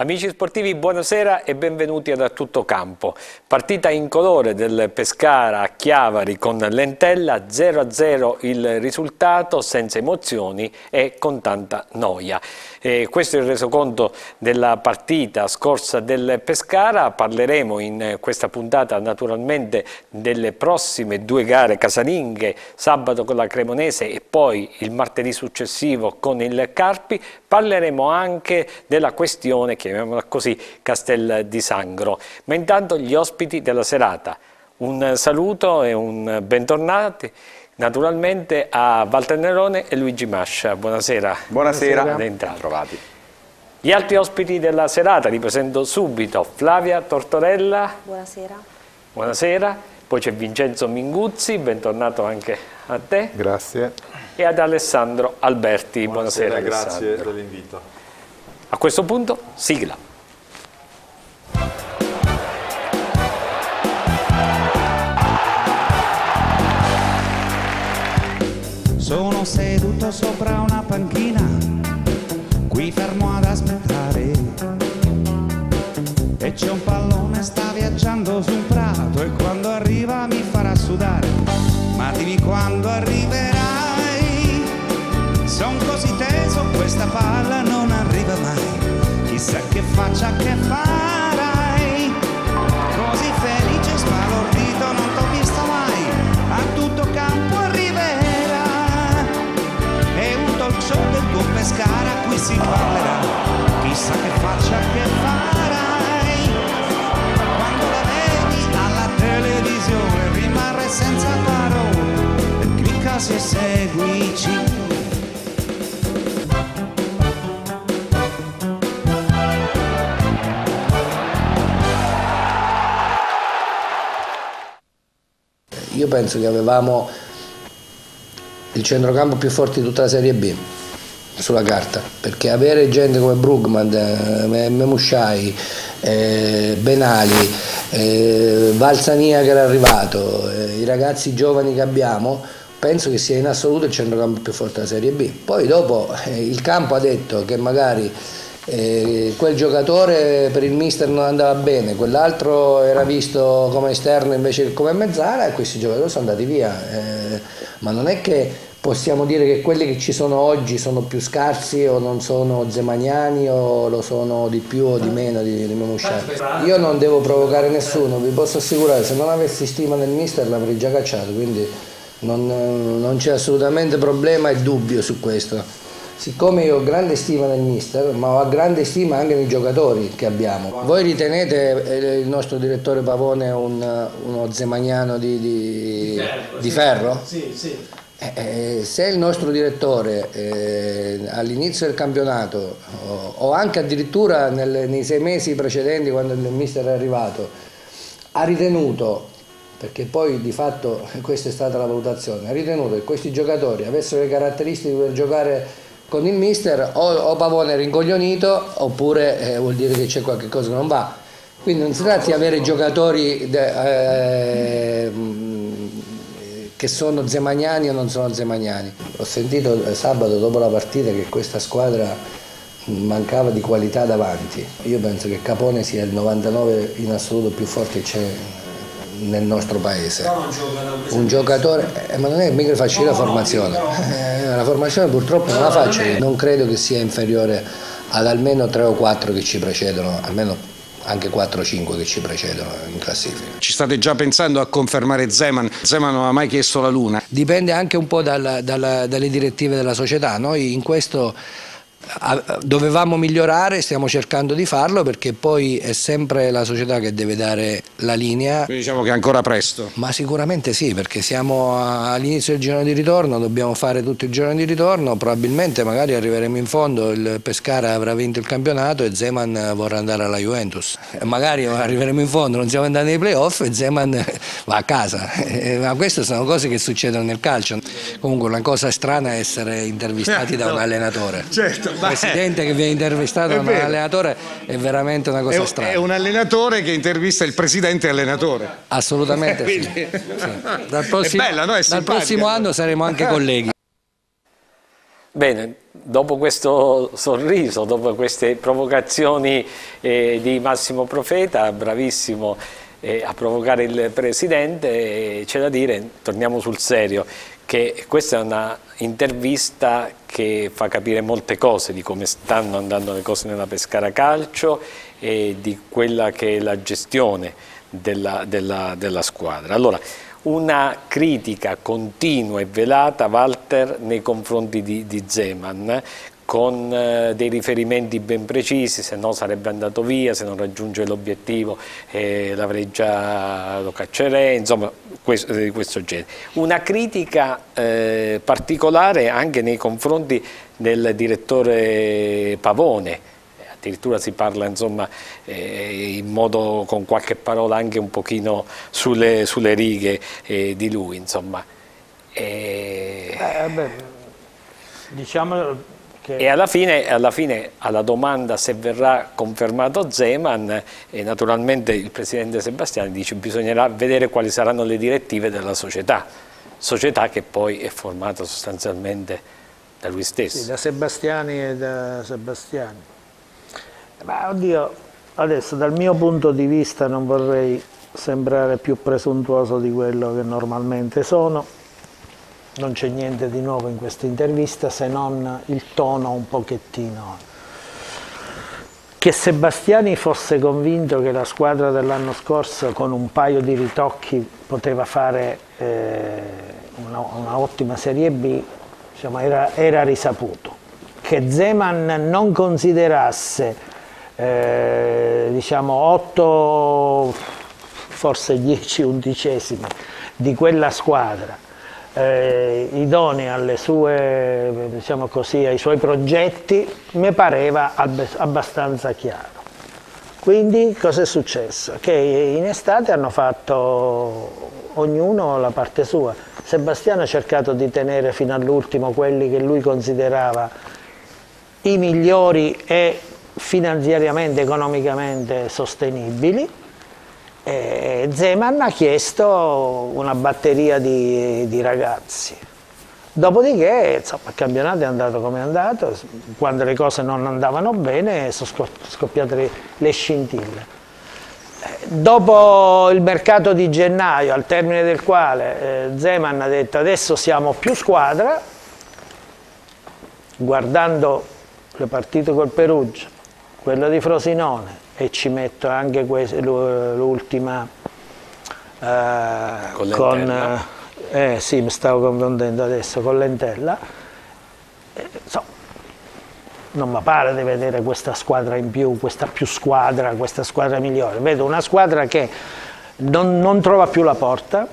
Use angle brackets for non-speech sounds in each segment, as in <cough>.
Amici sportivi, buonasera e benvenuti ad A Tutto Campo. Partita in colore del Pescara a Chiavari con Lentella, 0-0 il risultato, senza emozioni e con tanta noia. E questo è il resoconto della partita scorsa del Pescara. Parleremo in questa puntata naturalmente delle prossime due gare casalinghe, sabato con la Cremonese e poi il martedì successivo con il Carpi. Parleremo anche della questione chiamiamola così, Castel di Sangro. Ma intanto gli ospiti della serata. Un saluto e un bentornati naturalmente a Walter Nerone e Luigi Mascia. Buonasera. Buonasera. Buonasera. Trovati. Gli altri ospiti della serata li presento subito. Flavia Tortorella. Buonasera. Buonasera. Poi c'è Vincenzo Minguzzi, bentornato anche a te. Grazie. E ad Alessandro Alberti. Buonasera, Buonasera grazie dell'invito. A questo punto, sigla. Sono seduto sopra una panchina, qui fermo ad aspettare. E c'è un pallone, sta viaggiando su un prato e quando arriva mi farà sudare. Ma dimmi quando arriverai, son così teso, questa palla non arriva mai. Chissà che faccia che farai, pescara qui si parlerà. Chissà che faccia che farai, quando la vedi alla televisione rimarrai senza parole. Clicca se seguici. Io penso che avevamo il centrocampo più forte di tutta la Serie B sulla carta, perché avere gente come Brugman, eh, Memushai, eh, Benali, eh, Valsania che era arrivato, eh, i ragazzi giovani che abbiamo, penso che sia in assoluto il centrocampo più forte della Serie B. Poi dopo il campo ha detto che magari quel giocatore per il mister non andava bene, quell'altro era visto come esterno invece come mezzala e questi giocatori sono andati via. Ma non è che possiamo dire che quelli che ci sono oggi sono più scarsi o non sono zemaniani o lo sono di più o di meno di, di Memusciati. Io non devo provocare nessuno, vi posso assicurare, se non avessi stima nel mister l'avrei già cacciato, quindi non, non c'è assolutamente problema e dubbio su questo siccome io ho grande stima nel mister, ma ho grande stima anche nei giocatori che abbiamo. Voi ritenete eh, il nostro direttore Pavone un, uno zemagnano di, di? Di ferro? Sì, sì. Eh, eh, se il nostro direttore eh, all'inizio del campionato o, o anche addirittura nel, nei sei mesi precedenti quando il mister è arrivato ha ritenuto perché poi di fatto <laughs> questa è stata la valutazione ha ritenuto che questi giocatori avessero le caratteristiche per giocare con il mister o, o Pavone è rincoglionito oppure eh, vuol dire che c'è qualche cosa che non va. Quindi non si tratta di avere giocatori de, eh, che sono zemagnani o non sono zemagnani. Ho sentito eh, sabato dopo la partita che questa squadra mancava di qualità davanti. Io penso che Capone sia il 99 in assoluto più forte che c'è nel nostro paese. Un giocatore, eh, ma non è mica facile la formazione. <laughs> Eh, la formazione purtroppo non la faccio, non credo che sia inferiore ad almeno 3 o 4 che ci precedono, almeno anche 4 o 5 che ci precedono in classifica. Ci state già pensando a confermare Zeman? Zeman non ha mai chiesto la luna. Dipende anche un po' dalla, dalla, dalle direttive della società. Noi in questo Dovevamo migliorare, stiamo cercando di farlo perché poi è sempre la società che deve dare la linea. Quindi diciamo che è ancora presto. Ma sicuramente sì, perché siamo all'inizio del girone di ritorno, dobbiamo fare tutto il girone di ritorno, probabilmente magari arriveremo in fondo, il Pescara avrà vinto il campionato e Zeman vorrà andare alla Juventus. Magari arriveremo in fondo, non siamo andati nei playoff e Zeman <laughs> va a casa. Ma queste sono cose che succedono nel calcio. Comunque una cosa strana è essere intervistati <laughs> da un allenatore. Certo il presidente che viene intervistato da un allenatore è veramente una cosa è, strana. È un allenatore che intervista il presidente allenatore. Assolutamente <laughs> sì. sì. <laughs> Dal, prossimo, bella, no? dal prossimo anno saremo anche <laughs> colleghi. Bene, dopo questo sorriso, dopo queste provocazioni eh, di Massimo Profeta, bravissimo eh, a provocare il Presidente, c'è da dire, torniamo sul serio, che questa è una intervista che fa capire molte cose di come stanno andando le cose nella Pescara Calcio e di quella che è la gestione della, della, della squadra. Allora, una critica continua e velata, Walter, nei confronti di, di Zeman, con eh, dei riferimenti ben precisi, se no sarebbe andato via, se non raggiunge l'obiettivo eh, l'avrei già, lo caccerei, insomma questo, di questo genere. Una critica eh, particolare anche nei confronti del direttore Pavone, addirittura si parla insomma, eh, in modo con qualche parola anche un pochino sulle, sulle righe eh, di lui insomma. E... Eh, beh, diciamo che... E alla fine, alla fine, alla domanda se verrà confermato Zeman, e naturalmente il Presidente Sebastiani dice che bisognerà vedere quali saranno le direttive della società, società che poi è formata sostanzialmente da lui stesso. Sì, da Sebastiani e da Sebastiani. Ma oddio, adesso dal mio punto di vista non vorrei sembrare più presuntuoso di quello che normalmente sono, non c'è niente di nuovo in questa intervista se non il tono un pochettino. Che Sebastiani fosse convinto che la squadra dell'anno scorso con un paio di ritocchi poteva fare eh, una, una, ottima Serie B, diciamo, era, era risaputo. Che Zeman non considerasse eh, diciamo 8, forse 10 undicesimi di quella squadra eh, idonea alle sue, diciamo così, ai suoi progetti, mi pareva abbastanza chiaro. Quindi cosa è successo? Che in estate hanno fatto ognuno la parte sua. Sebastiano ha cercato di tenere fino all'ultimo quelli che lui considerava i migliori e finanziariamente, economicamente sostenibili. E Zeman ha chiesto una batteria di, di ragazzi. Dopodiché insomma, il campionato è andato come è andato, quando le cose non andavano bene sono scoppiate le, le scintille. Dopo il mercato di gennaio, al termine del quale eh, Zeman ha detto adesso siamo più squadra, guardando le partite col Perugia, quella di Frosinone e ci metto anche l'ultima eh, con, con eh, sì, mi stavo confondendo adesso con l'Entella. Eh, so, non mi pare di vedere questa squadra in più, questa più squadra, questa squadra migliore. Vedo una squadra che non, non trova più la porta.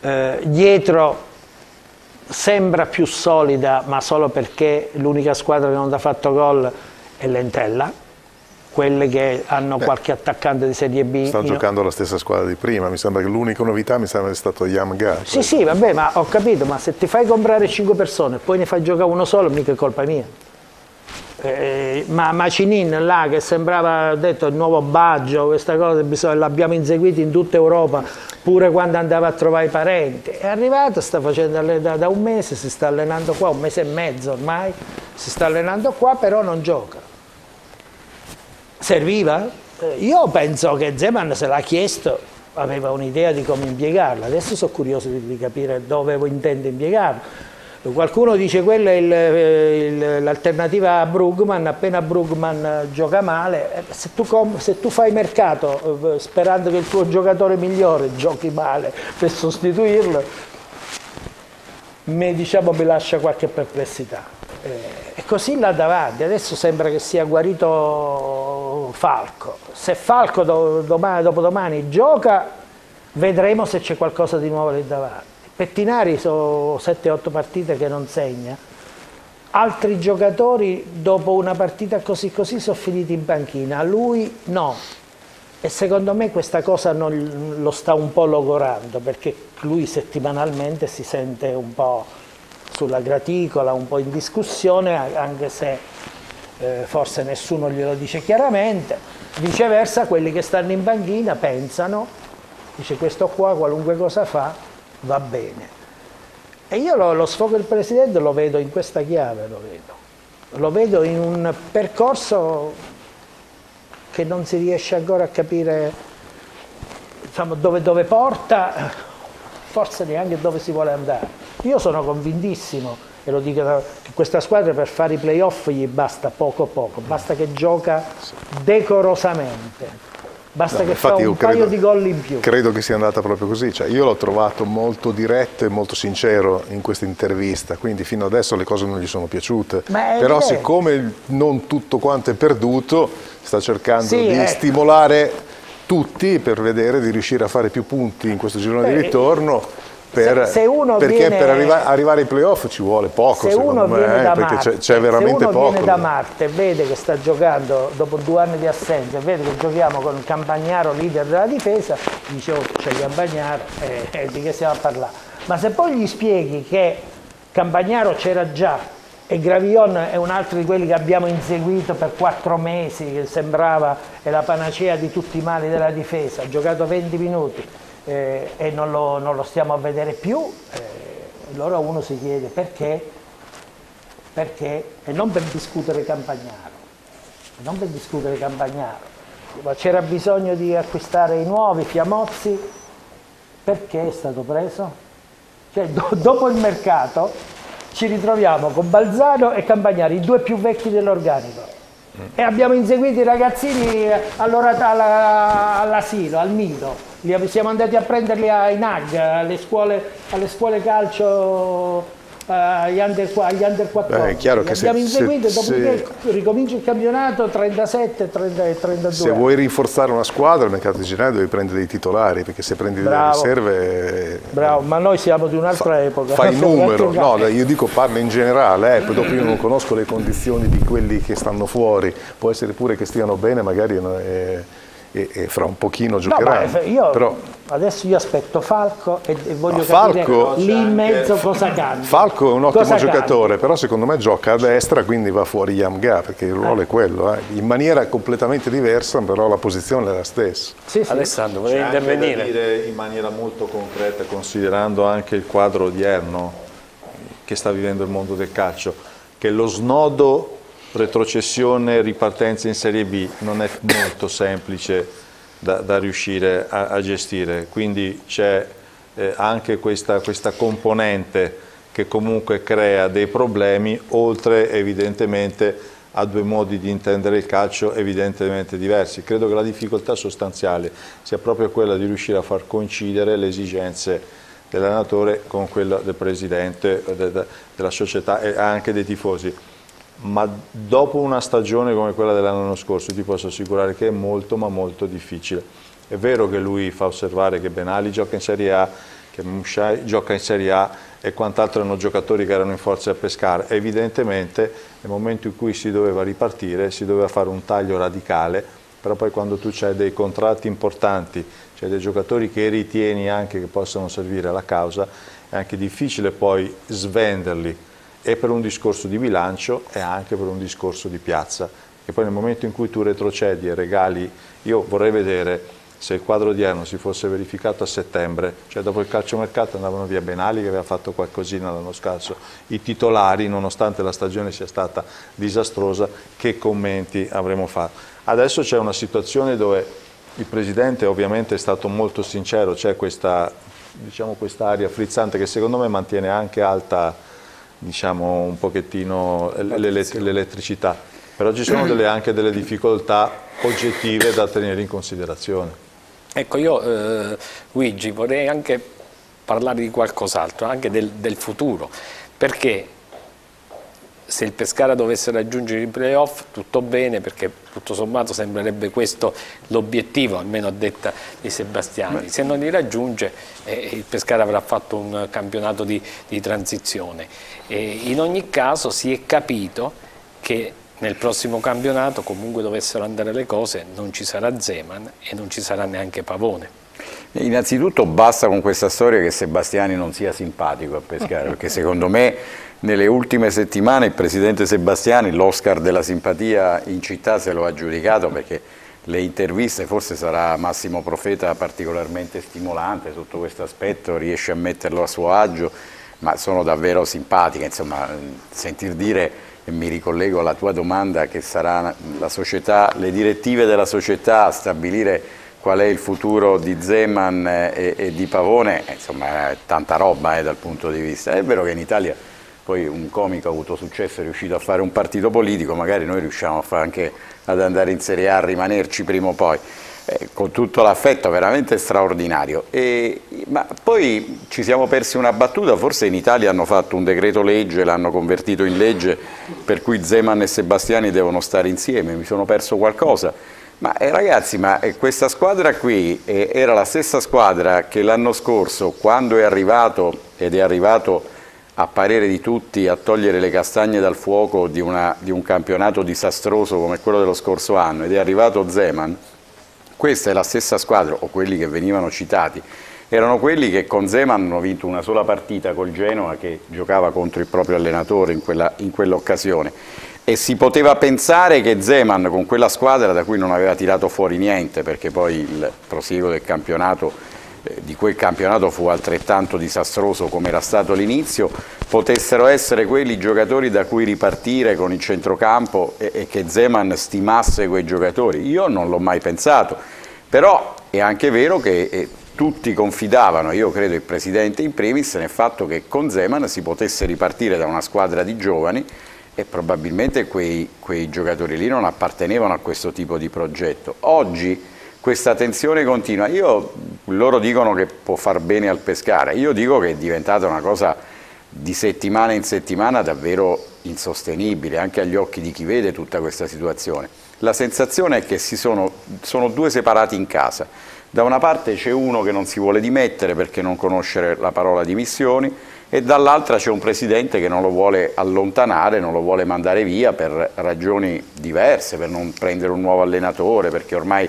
Eh, dietro sembra più solida ma solo perché l'unica squadra che non ha fatto gol e Lentella, quelle che hanno Beh, qualche attaccante di Serie B. Stanno giocando la stessa squadra di prima, mi sembra che l'unica novità mi sembra sia stato Yamga. Sì, sì, vabbè, ma ho capito, ma se ti fai comprare 5 persone e poi ne fai giocare uno solo, mica è colpa mia. Eh, ma Macinin là che sembrava detto il nuovo Baggio, questa cosa l'abbiamo inseguito in tutta Europa pure quando andava a trovare i parenti è arrivato, sta facendo da, da un mese, si sta allenando qua, un mese e mezzo ormai si sta allenando qua però non gioca Serviva? Eh, io penso che Zeman se l'ha chiesto, aveva un'idea di come impiegarla, adesso sono curioso di, capire dove intende impiegarlo. Qualcuno dice quella è l'alternativa a Brugman, appena Brugman gioca male, eh, se tu, se tu, fai mercato eh, sperando che il tuo giocatore migliore giochi male per sostituirlo, mi, diciamo, mi lascia qualche perplessità. E così là davanti, adesso sembra che sia guarito Falco. Se Falco domani, dopodomani gioca, vedremo se c'è qualcosa di nuovo lì davanti. Pettinari sono 7-8 partite che non segna. Altri giocatori dopo una partita così così sono finiti in panchina, lui no. E secondo me questa cosa non, lo sta un po' logorando perché lui settimanalmente si sente un po' sulla graticola, un po' in discussione, anche se eh, forse nessuno glielo dice chiaramente, viceversa quelli che stanno in banchina pensano, dice questo qua qualunque cosa fa va bene. E io lo, lo sfogo del Presidente lo vedo in questa chiave, lo vedo. Lo vedo in un percorso che non si riesce ancora a capire insomma, dove, dove porta, forse neanche dove si vuole andare. Io sono convintissimo, e lo dico, che questa squadra per fare i playoff gli basta poco poco, basta che gioca decorosamente. Basta No, che fa un io paio credo- di gol in più. Credo che sia andata proprio così, cioè, io l'ho trovato molto diretto e molto sincero in questa intervista, quindi fino adesso le cose non gli sono piaciute, però evidente. siccome non tutto quanto è perduto, sta cercando Sì, di ecco. stimolare tutti per vedere di riuscire a fare più punti in questo girone Beh, di ritorno. Per, se- se uno perché viene- per arriva- arrivare ai playoff ci vuole poco, se uno me, viene eh, da perché Marte, c'è, veramente se uno poco. viene da Marte vede che sta giocando dopo due anni di assenza e vede che giochiamo con il Campagnaro leader della difesa dice oh c'è Campagnaro e e di che stiamo a parlare ma se poi gli spieghi che Campagnaro c'era già e Gravillon è un altro di quelli che abbiamo inseguito per quattro mesi che sembrava è la panacea di tutti i mali della difesa ha giocato 20 minuti eh, e non lo, non lo stiamo a vedere più eh, allora uno si chiede perché perché e non per discutere Campagnaro, non per discutere Campagnaro, ma c'era bisogno di acquistare i nuovi Fiamozzi, perché è stato preso? Cioè, do- <laughs> dopo il mercato ci ritroviamo con Balzano e Campagnaro, i due più vecchi dell'organico. E abbiamo inseguito i ragazzini all'asilo, al nido. Li siamo andati a prenderli ai NAG, alle scuole, alle scuole calcio, eh, agli under, agli under 14. Beh, è chiaro Li che se- abbiamo inseguiti, se- dopodiché ricomincia il campionato 37, 30 e 32. Se vuoi rinforzare una squadra, il mercato di gennaio devi prendere dei titolari, perché se prendi Bravo. delle riserve... eh, Bravo, ma noi siamo di un'altra epoca. Fai <laughs> Siamo numero, no, io dico parlo in generale, eh, poi dopo io non conosco le condizioni di quelli che stanno fuori, può essere pure che stiano bene magari eh, e, e fra un pochino No, giocheranno. ma io Però adesso io aspetto Falco e, e voglio Ma capire Falco- lì in mezzo cosa cambia. Falco è un ottimo Cosa cambia? giocatore, però secondo me gioca a destra, quindi va fuori Yamga, perché il ruolo è quello, eh. in maniera completamente diversa, però la posizione è la stessa. Sì, sì. Alessandro, volevi intervenire? dire in maniera molto concreta, considerando anche il quadro odierno che sta vivendo il mondo del calcio, che lo snodo retrocessione, ripartenza in Serie B non è molto semplice da, da riuscire a, a gestire, quindi c'è eh, anche questa, questa componente che comunque crea dei problemi, oltre evidentemente a due modi di intendere il calcio evidentemente diversi. Credo che la difficoltà sostanziale sia proprio quella di riuscire a far coincidere le esigenze dell'allenatore con quella del presidente, de- de- della società e anche dei tifosi. Ma dopo una stagione come quella dell'anno scorso ti posso assicurare che è molto ma molto difficile. È vero che lui fa osservare che Benali gioca in Serie A, che Mushai gioca in Serie A e quant'altro erano giocatori che erano in forza a pescare. Evidentemente nel momento in cui si doveva ripartire si doveva fare un taglio radicale, però poi quando tu hai dei contratti importanti, c'hai dei giocatori che ritieni anche che possano servire alla causa, è anche difficile poi svenderli e per un discorso di bilancio e anche per un discorso di piazza. E poi nel momento in cui tu retrocedi e regali, io vorrei vedere se il quadro odierno si fosse verificato a settembre, cioè dopo il calciomercato andavano via Benali che aveva fatto qualcosina l'anno scorso, i titolari nonostante la stagione sia stata disastrosa, che commenti avremmo fatto? Adesso c'è una situazione dove il Presidente ovviamente è stato molto sincero, c'è questa diciamo, quest'aria frizzante che secondo me mantiene anche alta diciamo, un pochettino l'ele- l'elettricità, però ci sono delle- anche delle difficoltà oggettive da tenere in considerazione. Ecco, io eh, Luigi vorrei anche parlare di qualcos'altro, anche del, del futuro, perché se il Pescara dovesse raggiungere i playoff tutto bene, perché tutto sommato sembrerebbe questo l'obiettivo, almeno a detta di Sebastiani. Se non li raggiunge eh, il Pescara avrà fatto un campionato di, di transizione. E in ogni caso si è capito che nel prossimo campionato, comunque dovessero andare le cose, non ci sarà Zeman e non ci sarà neanche Pavone. Innanzitutto basta con questa storia che Sebastiani non sia simpatico a Pescara, <laughs> perché secondo me nelle ultime settimane il presidente Sebastiani l'Oscar della simpatia in città se lo ha aggiudicato perché le interviste, forse sarà Massimo Profeta particolarmente stimolante sotto questo aspetto, riesce a metterlo a suo agio, ma sono davvero simpatiche, insomma, sentir dire, e mi ricollego alla tua domanda, che sarà società, le direttive della società a stabilire qual è il futuro di Zeman e, e di Pavone, insomma, è tanta roba eh, dal punto di vista. È vero che in Italia poi un comico ha avuto successo, è riuscito a fare un partito politico, magari noi riusciamo anche ad andare in Serie A, a rimanerci prima o poi, eh, con tutto l'affetto veramente straordinario. E, ma poi ci siamo persi una battuta, forse in Italia hanno fatto un decreto legge, l'hanno convertito in legge, per cui Zeman e Sebastiani devono stare insieme, mi sono perso qualcosa. Ma eh, ragazzi, ma eh, questa squadra qui eh, era la stessa squadra che l'anno scorso, quando è arrivato, ed è arrivato a parere di tutti, a togliere le castagne dal fuoco di, una, di, un campionato disastroso come quello dello scorso anno ed è arrivato Zeman, questa è la stessa squadra, o quelli che venivano citati, erano quelli che con Zeman hanno vinto una sola partita col Genoa che giocava contro il proprio allenatore in quell'occasione. Quell e si poteva pensare che Zeman con quella squadra da cui non aveva tirato fuori niente perché poi il prosieguo del campionato di quel campionato fu altrettanto disastroso come era stato l'inizio, potessero essere quelli giocatori da cui ripartire con il centrocampo e, e che Zeman stimasse quei giocatori. Io non l'ho mai pensato, però è anche vero che eh, tutti confidavano, io credo il Presidente in primis, nel fatto che con Zeman si potesse ripartire da una squadra di giovani e probabilmente quei, quei giocatori lì non appartenevano a questo tipo di progetto. Oggi questa tensione continua. Io, loro dicono che può far bene al pescare, io dico che è diventata una cosa di settimana in settimana davvero insostenibile, anche agli occhi di chi vede tutta questa situazione. La sensazione è che sono, sono due separati in casa. Da una parte c'è uno che non si vuole dimettere perché non conosce la parola dimissioni e dall'altra c'è un presidente che non lo vuole allontanare, non lo vuole mandare via per ragioni diverse, per non prendere un nuovo allenatore, perché ormai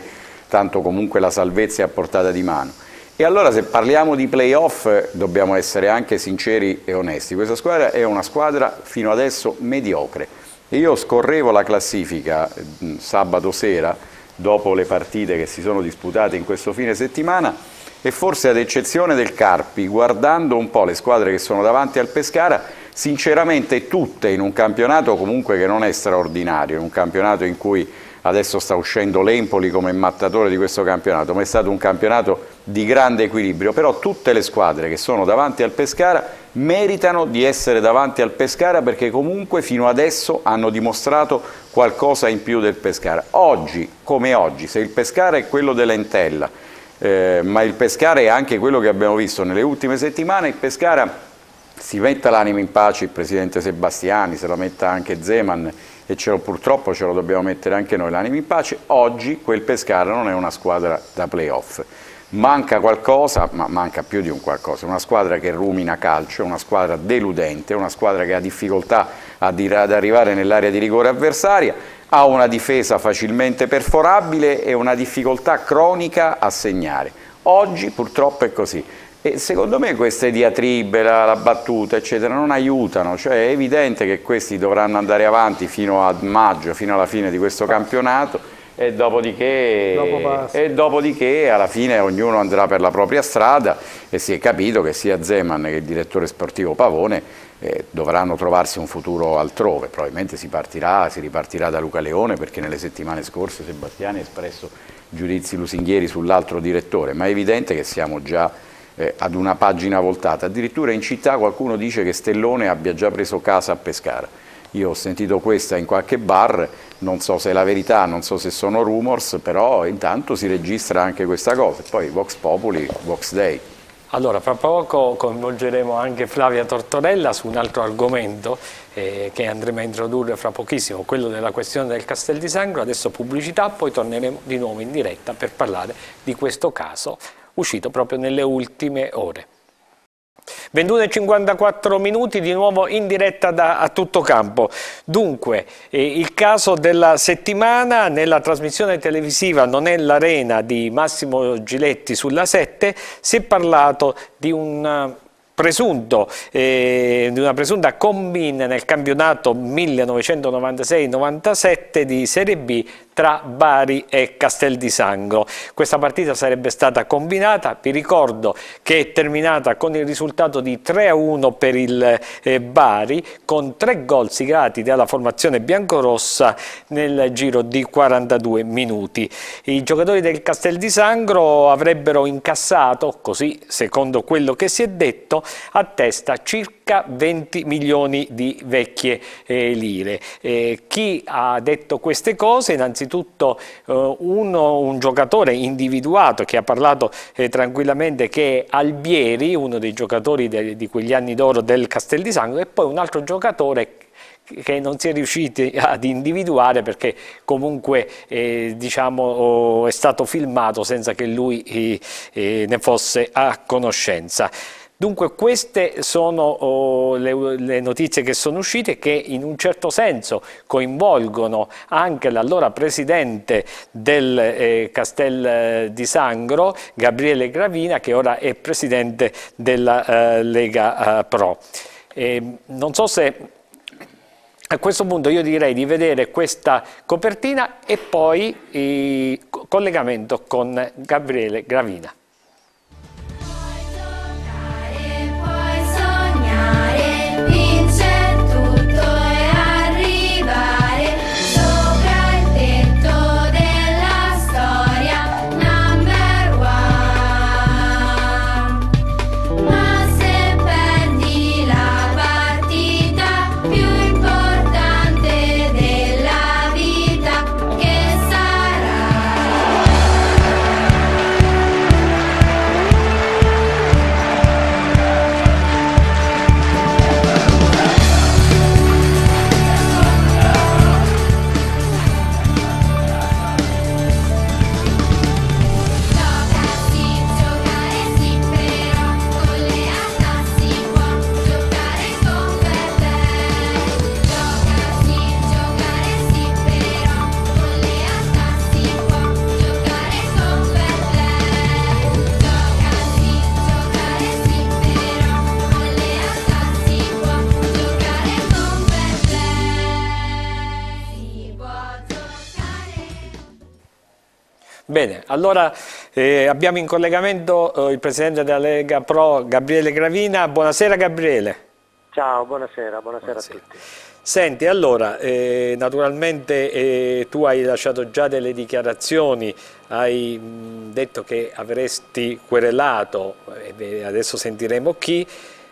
tanto comunque la salvezza è a portata di mano. E allora se parliamo di playoff dobbiamo essere anche sinceri e onesti, questa squadra è una squadra fino adesso mediocre. Io scorrevo la classifica mh, sabato sera, dopo le partite che si sono disputate in questo fine settimana, e forse ad eccezione del Carpi, guardando un po' le squadre che sono davanti al Pescara, sinceramente tutte in un campionato comunque che non è straordinario, in un campionato in cui adesso sta uscendo l'Empoli come mattatore di questo campionato, ma è stato un campionato di grande equilibrio, però tutte le squadre che sono davanti al Pescara meritano di essere davanti al Pescara perché comunque fino adesso hanno dimostrato qualcosa in più del Pescara. Oggi, come oggi, se il Pescara è quello dell'Entella, eh, ma il Pescara è anche quello che abbiamo visto nelle ultime settimane, il Pescara si metta l'anima in pace il Presidente Sebastiani, se la metta anche Zeman, e ce lo, purtroppo ce lo dobbiamo mettere anche noi l'anima in pace, oggi quel Pescara non è una squadra da playoff. Manca qualcosa, ma manca più di un qualcosa, una squadra che rumina calcio, una squadra deludente, una squadra che ha difficoltà ad arrivare nell'area di rigore avversaria, ha una difesa facilmente perforabile e una difficoltà cronica a segnare. Oggi purtroppo è così. E secondo me queste diatribe, la, la, battuta, eccetera, non aiutano, cioè è evidente che questi dovranno andare avanti fino a maggio, fino alla fine di questo campionato e dopodiché, e dopodiché alla fine ognuno andrà per la propria strada e si è capito che sia Zeman che il direttore sportivo Pavone eh, dovranno trovarsi un futuro altrove, probabilmente si partirà, si ripartirà da Luca Leone perché nelle settimane scorse Sebastiani ha espresso giudizi lusinghieri sull'altro direttore, ma è evidente che siamo già eh, ad una pagina voltata. Addirittura in città qualcuno dice che Stellone abbia già preso casa a Pescara. Io ho sentito questa in qualche bar, non so se è la verità, non so se sono rumors, però intanto si registra anche questa cosa. Poi Vox Populi, Vox Day. Allora, fra poco coinvolgeremo anche Flavia Tortorella su un altro argomento eh, che andremo a introdurre fra pochissimo, quello della questione del Castel di Sangro. Adesso pubblicità, poi torneremo di nuovo in diretta per parlare di questo caso uscito proprio nelle ultime ore. 21.54 minuti di nuovo in diretta da, a tutto campo. Dunque, eh, il caso della settimana nella trasmissione televisiva Non è l'arena di Massimo Giletti sulla 7 si è parlato di un presunto, eh, di una presunta combine nel campionato 1996-97 di Serie B tra Bari e Castel di Sangro. Questa partita sarebbe stata combinata, vi ricordo che è terminata con il risultato di 3-1 per il eh, Bari, con tre gol siglati dalla formazione biancorossa nel giro di 42 minuti. I giocatori del Castel di Sangro avrebbero incassato, così secondo quello che si è detto, a testa circa 20 milioni di vecchie eh, lire. Eh, chi ha detto queste cose? Innanzitutto eh, uno, un giocatore individuato che ha parlato eh, tranquillamente che è Albieri, uno dei giocatori de, di quegli anni d'oro del Castel di Sangro e poi un altro giocatore che non si è riusciti ad individuare perché comunque eh, diciamo, è stato filmato senza che lui eh, eh, ne fosse a conoscenza. Dunque queste sono oh, le, le, notizie che sono uscite che in un certo senso coinvolgono anche l'allora presidente del eh, Castel eh, di Sangro, Gabriele Gravina, che ora è presidente della eh, Lega eh, Pro. non so se a questo punto io direi di vedere questa copertina e poi il collegamento con Gabriele Gravina. Bene, allora eh, abbiamo in collegamento eh, il Presidente della Lega Pro, Gabriele Gravina. Buonasera Gabriele. Ciao, buonasera, buonasera, buonasera. a tutti. Senti, allora, eh, naturalmente eh, tu hai lasciato già delle dichiarazioni, hai mh, detto che avresti querelato, eh, adesso sentiremo chi,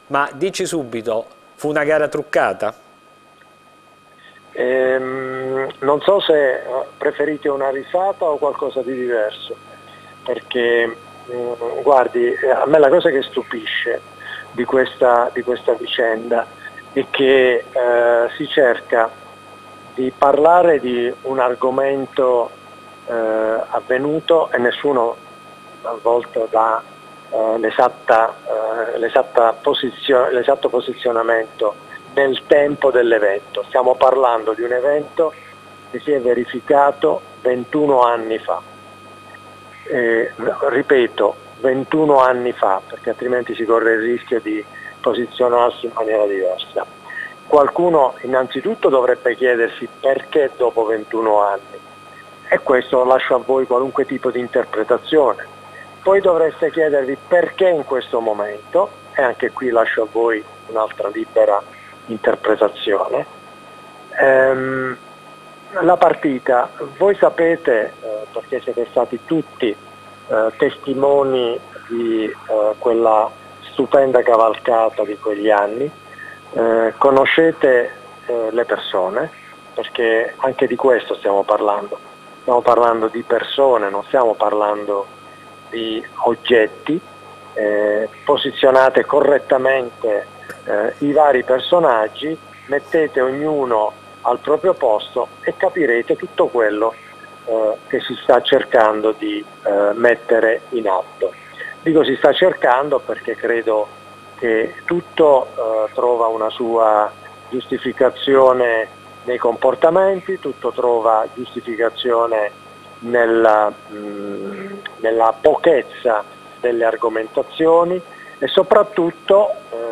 ma dici subito, fu una gara truccata? Ehm, non so se preferite una risata o qualcosa di diverso, perché mh, mm, guardi, a me la cosa che stupisce di questa, di questa vicenda è che eh, si cerca di parlare di un argomento eh, avvenuto e nessuno a volte dà eh, l'esatto posizionamento nel tempo dell'evento. Stiamo parlando di un evento che si è verificato 21 anni fa. Eh, ripeto, 21 anni fa, perché altrimenti si corre il rischio di posizionarsi in maniera diversa. Qualcuno innanzitutto dovrebbe chiedersi perché dopo 21 anni e questo lascio a voi qualunque tipo di interpretazione. Poi dovreste chiedervi perché in questo momento e anche qui lascio a voi un'altra libera interpretazione. Ehm, la partita, voi sapete, eh, perché siete stati tutti eh, testimoni di eh, quella stupenda cavalcata di quegli anni, eh, conoscete eh, le persone, perché anche di questo stiamo parlando, stiamo parlando di persone, non stiamo parlando di oggetti, eh, posizionate correttamente eh, i vari personaggi, mettete ognuno al proprio posto e capirete tutto quello eh, che si sta cercando di eh, mettere in atto. Dico si sta cercando perché credo che tutto eh, trova una sua giustificazione nei comportamenti, tutto trova giustificazione nella, mh, nella pochezza delle argomentazioni e soprattutto eh,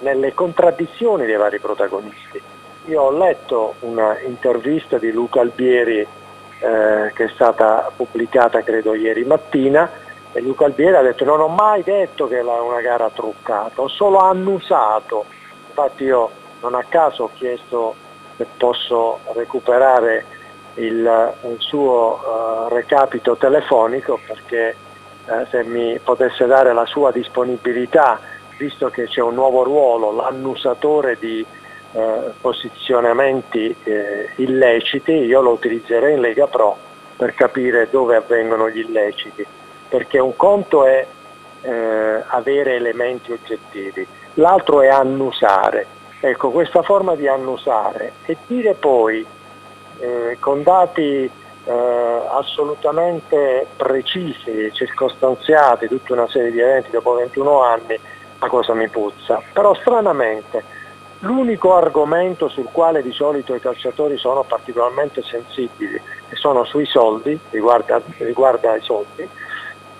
nelle contraddizioni dei vari protagonisti. io ho letto un'intervista di Luca Albieri eh, che è stata pubblicata credo ieri mattina e Luca Albieri ha detto non ho mai detto che era una gara truccata, ho solo annusato, infatti io non a caso ho chiesto se posso recuperare il, il suo uh, recapito telefonico perché uh, se mi potesse dare la sua disponibilità, visto che c'è un nuovo ruolo, l'annusatore di uh, posizionamenti illeciti, io lo utilizzerei in Lega Pro per capire dove avvengono gli illeciti perché un conto è eh, avere elementi oggettivi, l'altro è annusare. Ecco, questa forma di annusare e dire poi eh, con dati eh, assolutamente precisi, circostanziati, tutta una serie di eventi dopo 21 anni, la cosa mi puzza. Però stranamente l'unico argomento sul quale di solito i calciatori sono particolarmente sensibili, e sono sui soldi, riguarda, riguarda i soldi,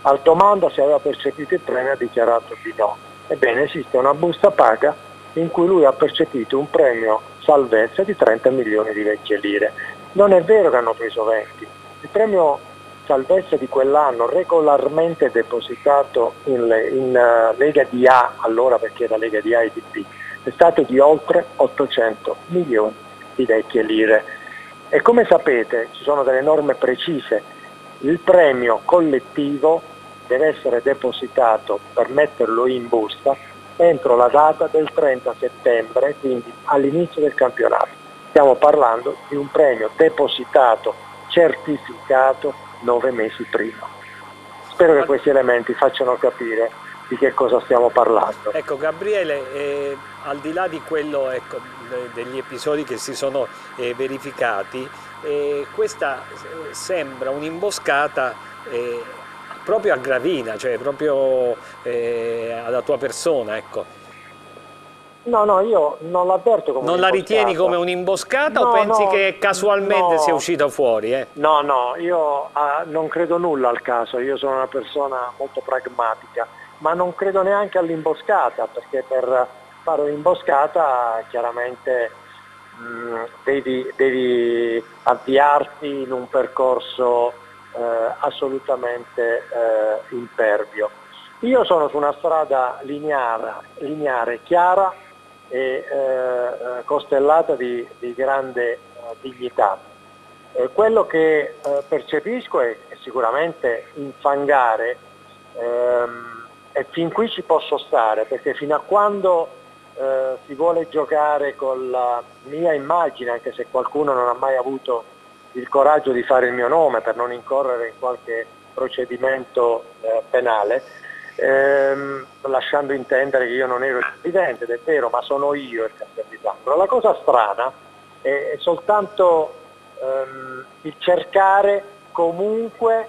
al domanda se aveva percepito il premio ha dichiarato di no. Ebbene esiste una busta paga in cui lui ha percepito un premio salvezza di 30 milioni di vecchie lire. Non è vero che hanno preso 20. Il premio salvezza di quell'anno regolarmente depositato in, in uh, Lega di A, allora perché era Lega di A e di B, è stato di oltre 800 milioni di vecchie lire. E come sapete ci sono delle norme precise il premio collettivo deve essere depositato per metterlo in busta entro la data del 30 settembre, quindi all'inizio del campionato. Stiamo parlando di un premio depositato, certificato nove mesi prima. Spero che questi elementi facciano capire di che cosa stiamo parlando. Ecco Gabriele, eh, al di là di quello ecco, degli episodi che si sono eh, verificati, eh, questa sembra un'imboscata eh, proprio a Gravina, cioè proprio eh, alla tua persona, ecco. No, no, io non l'avverto come Non la ritieni come un'imboscata no, o pensi no, che casualmente no. sia uscita fuori? Eh? No, no, io ah, non credo nulla al caso, io sono una persona molto pragmatica, ma non credo neanche all'imboscata, perché per fare un'imboscata chiaramente mh, mm, devi, devi, avviarti in un percorso eh, assolutamente eh, impervio. Io sono su una strada lineare, lineare chiara e eh, costellata di, di grande eh, dignità. quello che eh, percepisco è, è, sicuramente infangare ehm, e fin qui ci posso stare perché fino a quando eh, si vuole giocare con la mia immagine, anche se qualcuno non ha mai avuto il coraggio di fare il mio nome per non incorrere in qualche procedimento eh, penale, ehm, lasciando intendere che io non ero il presidente, ed è vero, ma sono io il Castelvisangolo. La cosa strana è, è soltanto ehm, il cercare comunque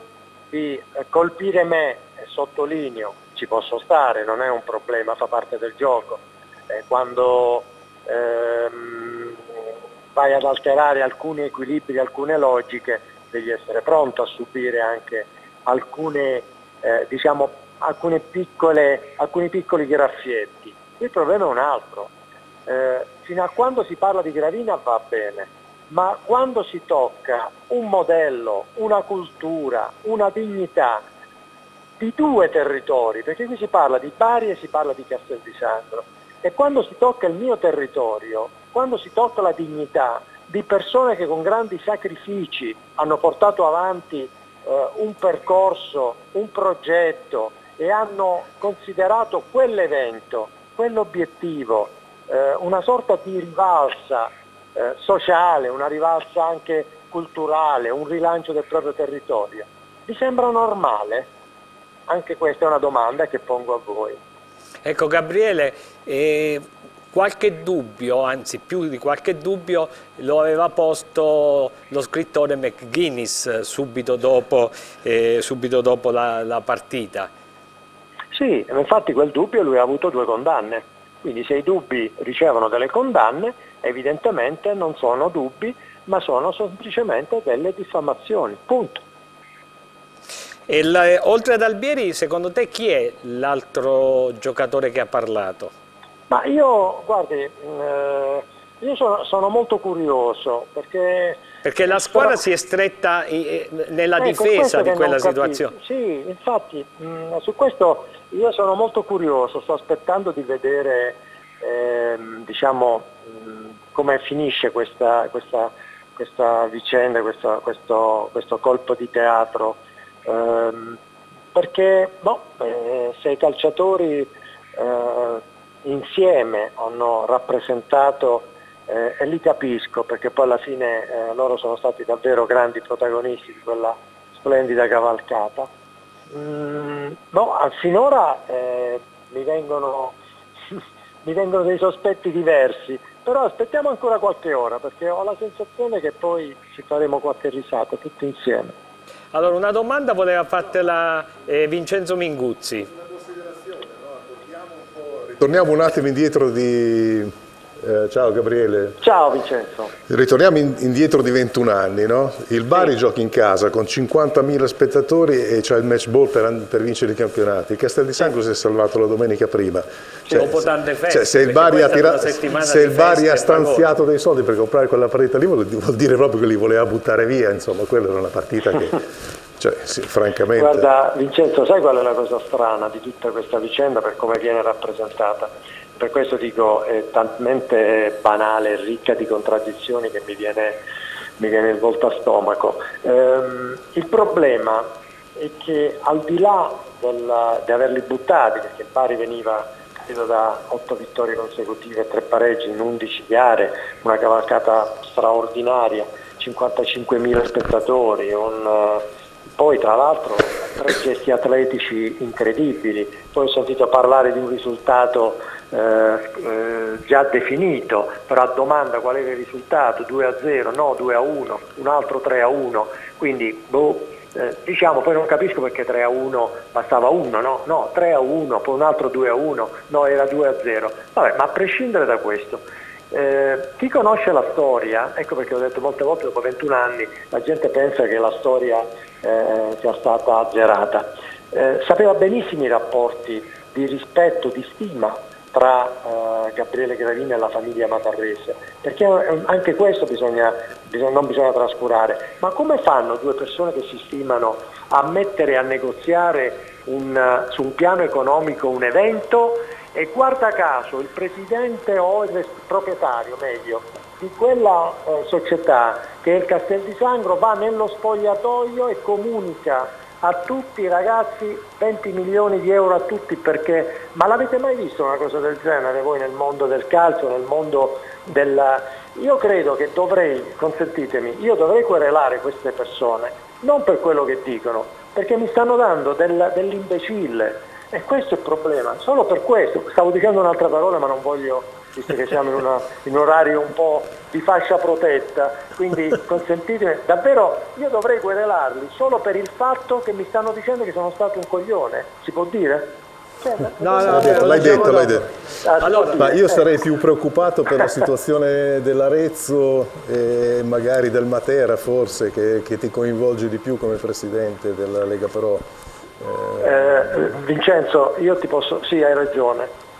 di eh, colpire me, e sottolineo, ci posso stare, non è un problema, fa parte del gioco, eh, quando ehm, vai ad alterare alcuni equilibri, alcune logiche, devi essere pronto a subire anche alcune, eh, diciamo, piccole, alcuni piccoli graffietti. Il problema è un altro. Eh, fino a quando si parla di Gravina va bene, ma quando si tocca un modello, una cultura, una dignità di due territori, perché qui si parla di Bari e si parla di Castel di Sandro, e quando si tocca il mio territorio, quando si tocca la dignità di persone che con grandi sacrifici hanno portato avanti eh, un percorso, un progetto e hanno considerato quell'evento, quell'obiettivo, eh, una sorta di rivalsa eh, sociale, una rivalsa anche culturale, un rilancio del proprio territorio. Vi sembra normale? Anche questa è una domanda che pongo a voi. Ecco Gabriele, eh, qualche dubbio, anzi più di qualche dubbio, lo aveva posto lo scrittore McGuinness subito dopo, eh, subito dopo la, la, partita. Sì, infatti quel dubbio lui ha avuto due condanne, quindi se i dubbi ricevono delle condanne evidentemente non sono dubbi ma sono semplicemente delle diffamazioni, punto. Il, eh, oltre ad Albieri, secondo te chi è l'altro giocatore che ha parlato? Ma io, guardi, eh, io sono, sono molto curioso perché... Perché la squadra però, si è stretta nella ecco, difesa di quella situazione. Sì, infatti mh, su questo io sono molto curioso, sto aspettando di vedere ehm, diciamo, come finisce questa, questa, questa vicenda, questo, questo, questo, colpo di teatro. Ehm, perché no, eh, se i calciatori eh, insieme hanno rappresentato eh, e li capisco perché poi alla fine eh, loro sono stati davvero grandi protagonisti di quella splendida cavalcata. Mm, no, finora eh, mi, vengono, <laughs> mi vengono dei sospetti diversi, però aspettiamo ancora qualche ora perché ho la sensazione che poi ci faremo qualche risata tutti insieme. Allora, una domanda voleva fartela eh, Vincenzo Minguzzi. Torniamo un attimo indietro di eh, ciao Gabriele. Ciao Vincenzo. Ritorniamo in, indietro di 21 anni, no? Il Bari sì. gioca in casa con 50.000 spettatori e c'è il match ball per, per, vincere i campionati. Il Castel di Sangro sì. si è salvato la domenica prima. Cioè, dopo tante feste. Cioè, se il Bari, ha, tira, se il Bari ha stanziato dei soldi per comprare quella partita lì vuol, vuol dire proprio che li voleva buttare via, insomma, quella era una partita che... <laughs> Cioè, sì, francamente... Guarda Vincenzo, sai qual è la cosa strana di tutta questa vicenda per come viene rappresentata? Per questo dico è talmente banale, ricca di contraddizioni che mi viene, mi viene il volto a stomaco. Ehm, il problema è che al di là della, di averli buttati, perché Bari veniva credo da 8 vittorie consecutive, 3 pareggi in 11 gare, una cavalcata straordinaria, 55.000 spettatori, un, poi tra l'altro tre gesti atletici incredibili, poi ho sentito parlare di un risultato eh, già definito, però a domanda qual era il risultato, 2 a 0, no 2 a 1, un altro 3 a 1, quindi boh, eh, diciamo poi non capisco perché 3 a 1 bastava 1, no? no 3 a 1, poi un altro 2 a 1, no era 2 a 0, vabbè ma a prescindere da questo, eh, chi conosce la storia, ecco perché ho detto molte volte dopo 21 anni la gente pensa che la storia eh, sia stata azzerata, eh, sapeva benissimo i rapporti di rispetto, di stima tra eh, Gabriele Gravini e la famiglia Matarrese, perché anche questo bisogna, bisogna, non bisogna trascurare. Ma come fanno due persone che si stimano a mettere a negoziare un, su un piano economico un evento e guarda caso il presidente o il proprietario, meglio, di quella eh, società che è il Castel di Sangro va nello spogliatoio e comunica a tutti i ragazzi 20 milioni di euro a tutti perché ma l'avete mai visto una cosa del genere voi nel mondo del calcio, nel mondo della io credo che dovrei, consentitemi, io dovrei querelare queste persone non per quello che dicono, perché mi stanno dando del, dell'imbecille. E questo è il problema, solo per questo, stavo dicendo un'altra parola ma non voglio visto che siamo in, una, in, un orario un po' di fascia protetta, quindi <laughs> consentitemi, davvero io dovrei querelarli solo per il fatto che mi stanno dicendo che sono stato un coglione, si può dire? Cioè, no, no, no, detto, l'hai detto, l'hai detto. Allora, ma io sarei più preoccupato per la situazione dell'Arezzo e magari del Matera forse, che, che, ti coinvolge di più come presidente della Lega Però. Eh... Eh, Vincenzo, io ti posso, sì hai ragione, eh,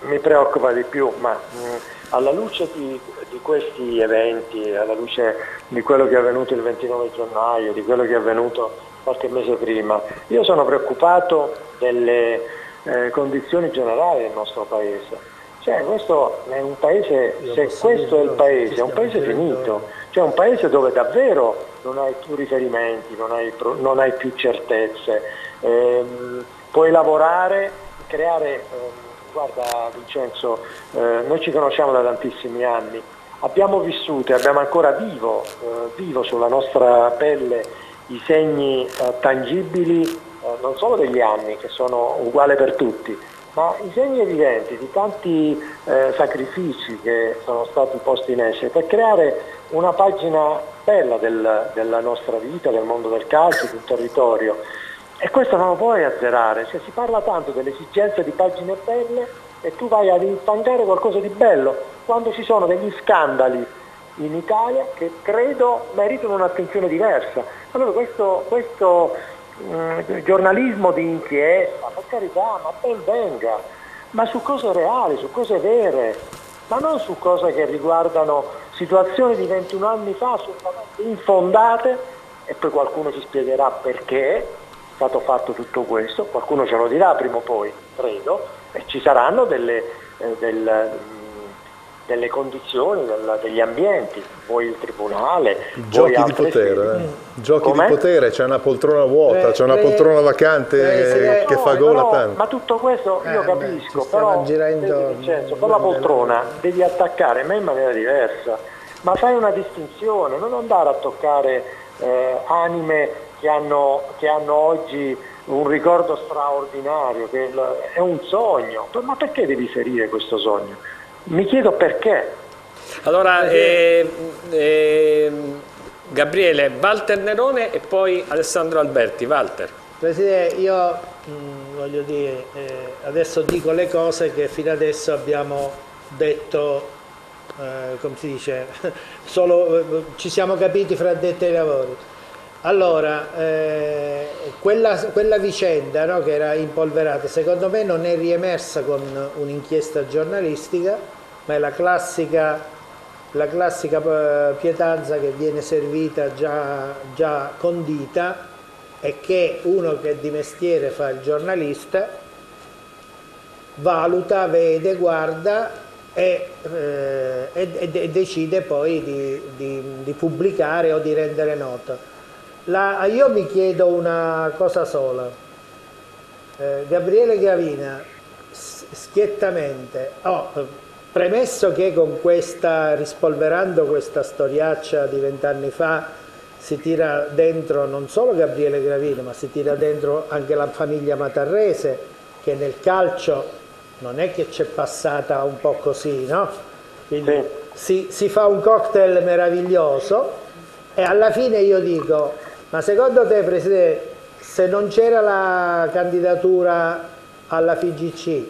mi preoccupa di più, ma mm, alla luce di, di, questi eventi, alla luce di quello che è avvenuto il 29 gennaio, di quello che è avvenuto qualche mese prima, io sono preoccupato delle eh, condizioni generali del nostro Paese. Cioè, questo è un paese, se questo è il paese, è un paese finito, cioè un paese dove davvero non hai più riferimenti, non hai, non hai più certezze, ehm, puoi lavorare, creare... Ehm, Guarda Vincenzo, eh, noi ci conosciamo da tantissimi anni, abbiamo vissuto e abbiamo ancora vivo, eh, vivo sulla nostra pelle i segni eh, tangibili eh, non solo degli anni che sono uguali per tutti, ma i segni evidenti di tanti eh, sacrifici che sono stati posti in essere per creare una pagina bella del, della nostra vita, del mondo del calcio, del territorio. E questo non lo puoi azzerare, cioè, si parla tanto dell'esigenza di pagine belle e tu vai ad infangare qualcosa di bello quando ci sono degli scandali in Italia che credo meritano un'attenzione diversa. Allora questo, questo mh, giornalismo di inchiesta, per carità, ma ben venga, ma su cose reali, su cose vere. ma non su cose che riguardano situazioni di 21 anni fa assolutamente infondate e poi qualcuno ci spiegherà perché stato fatto tutto questo, qualcuno ce lo dirà prima o poi, credo, e ci saranno delle, eh, del, delle condizioni, del, degli ambienti, poi il tribunale, giochi di potere, eh. giochi di potere, c'è una poltrona vuota, eh, c'è una poltrona vacante eh, che no, fa gola però, tanto. Ma tutto questo io capisco, beh, però Vincenzo, per la poltrona devi attaccare me in maniera diversa, ma fai una distinzione, non andare a toccare eh, anime che hanno, che hanno oggi un ricordo straordinario, che è un sogno, ma perché devi ferire questo sogno? Mi chiedo perché. Allora, eh, eh, Gabriele, Walter Nerone e poi Alessandro Alberti. Walter. Presidente, io mh, mm, voglio dire, eh, adesso dico le cose che fino adesso abbiamo detto, eh, come si dice, <laughs> solo, eh, ci siamo capiti fra addetti ai lavori. Allora, eh, quella, quella, vicenda no, che era impolverata, secondo me non è riemersa con un'inchiesta giornalistica, ma è la classica, la classica eh, pietanza che viene servita già, già condita e che uno che di mestiere fa il giornalista valuta, vede, guarda e, eh, e, e decide poi di, di, di pubblicare o di rendere nota. La, io mi chiedo una cosa sola. Eh, Gabriele Gravina, schiettamente, oh, premesso che con questa, rispolverando questa storiaccia di vent'anni fa, si tira dentro non solo Gabriele Gravina, ma si tira dentro anche la famiglia Matarrese, che nel calcio non è che c'è passata un po' così, no? Quindi si, si fa un cocktail meraviglioso e alla fine io dico ma secondo te, Presidente, se non c'era la candidatura alla FIGC,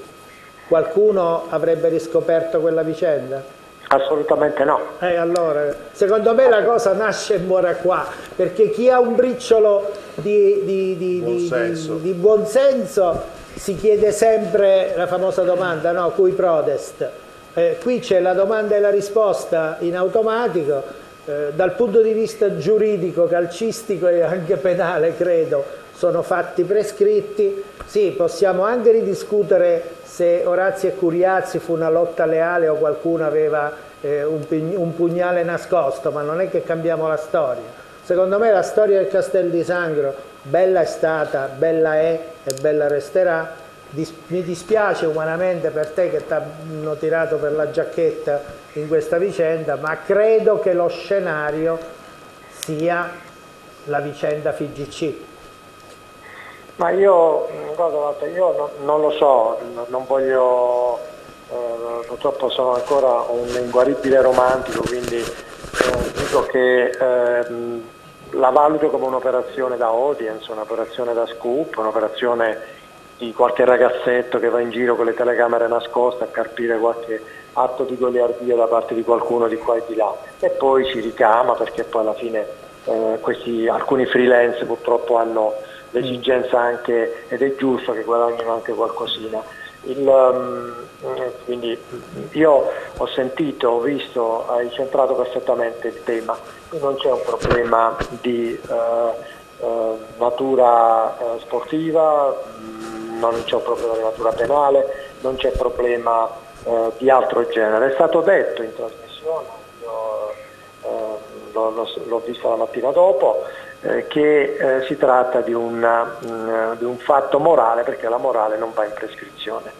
qualcuno avrebbe riscoperto quella vicenda? Assolutamente no. Eh, allora, secondo me la cosa nasce e muore qua, perché chi ha un briciolo di, di, di, buonsenso. di buonsenso si chiede sempre la famosa domanda, no? Cui prodest? Eh, qui c'è la domanda e la risposta in automatico, eh, dal punto di vista giuridico, calcistico e anche penale, credo, sono fatti prescritti. Sì, possiamo anche ridiscutere se Orazio e Curiazzi fu una lotta leale o qualcuno aveva eh, un, un pugnale nascosto, ma non è che cambiamo la storia. Secondo me la storia del Castel di Sangro bella è stata, bella è e bella resterà. Mi dispiace umanamente per te che ti hanno tirato per la giacchetta in questa vicenda, ma credo che lo scenario sia la vicenda FIGC. Ma io, guarda, io non, non lo so, non voglio, eh, purtroppo sono ancora un inguaribile romantico, quindi eh, dico che eh, la valuto come un'operazione da audience, un'operazione da scoop, un'operazione di qualche ragazzetto che va in giro con le telecamere nascoste a carpire qualche atto di goliardia da parte di qualcuno di qua e di là e poi ci ricama perché poi alla fine eh, questi, alcuni freelance purtroppo hanno l'esigenza anche, ed è giusto che guadagnino anche qualcosina. Il, um, quindi io ho sentito, ho visto, hai centrato perfettamente il tema, non c'è un problema di uh, uh, natura uh, sportiva, mh, non c'è un problema di natura penale, non c'è problema eh, di altro genere. È stato detto in trasmissione, io eh, l'ho visto la mattina dopo, eh, che eh, si tratta di, una, mh, mm, di, un fatto morale perché la morale non va in prescrizione.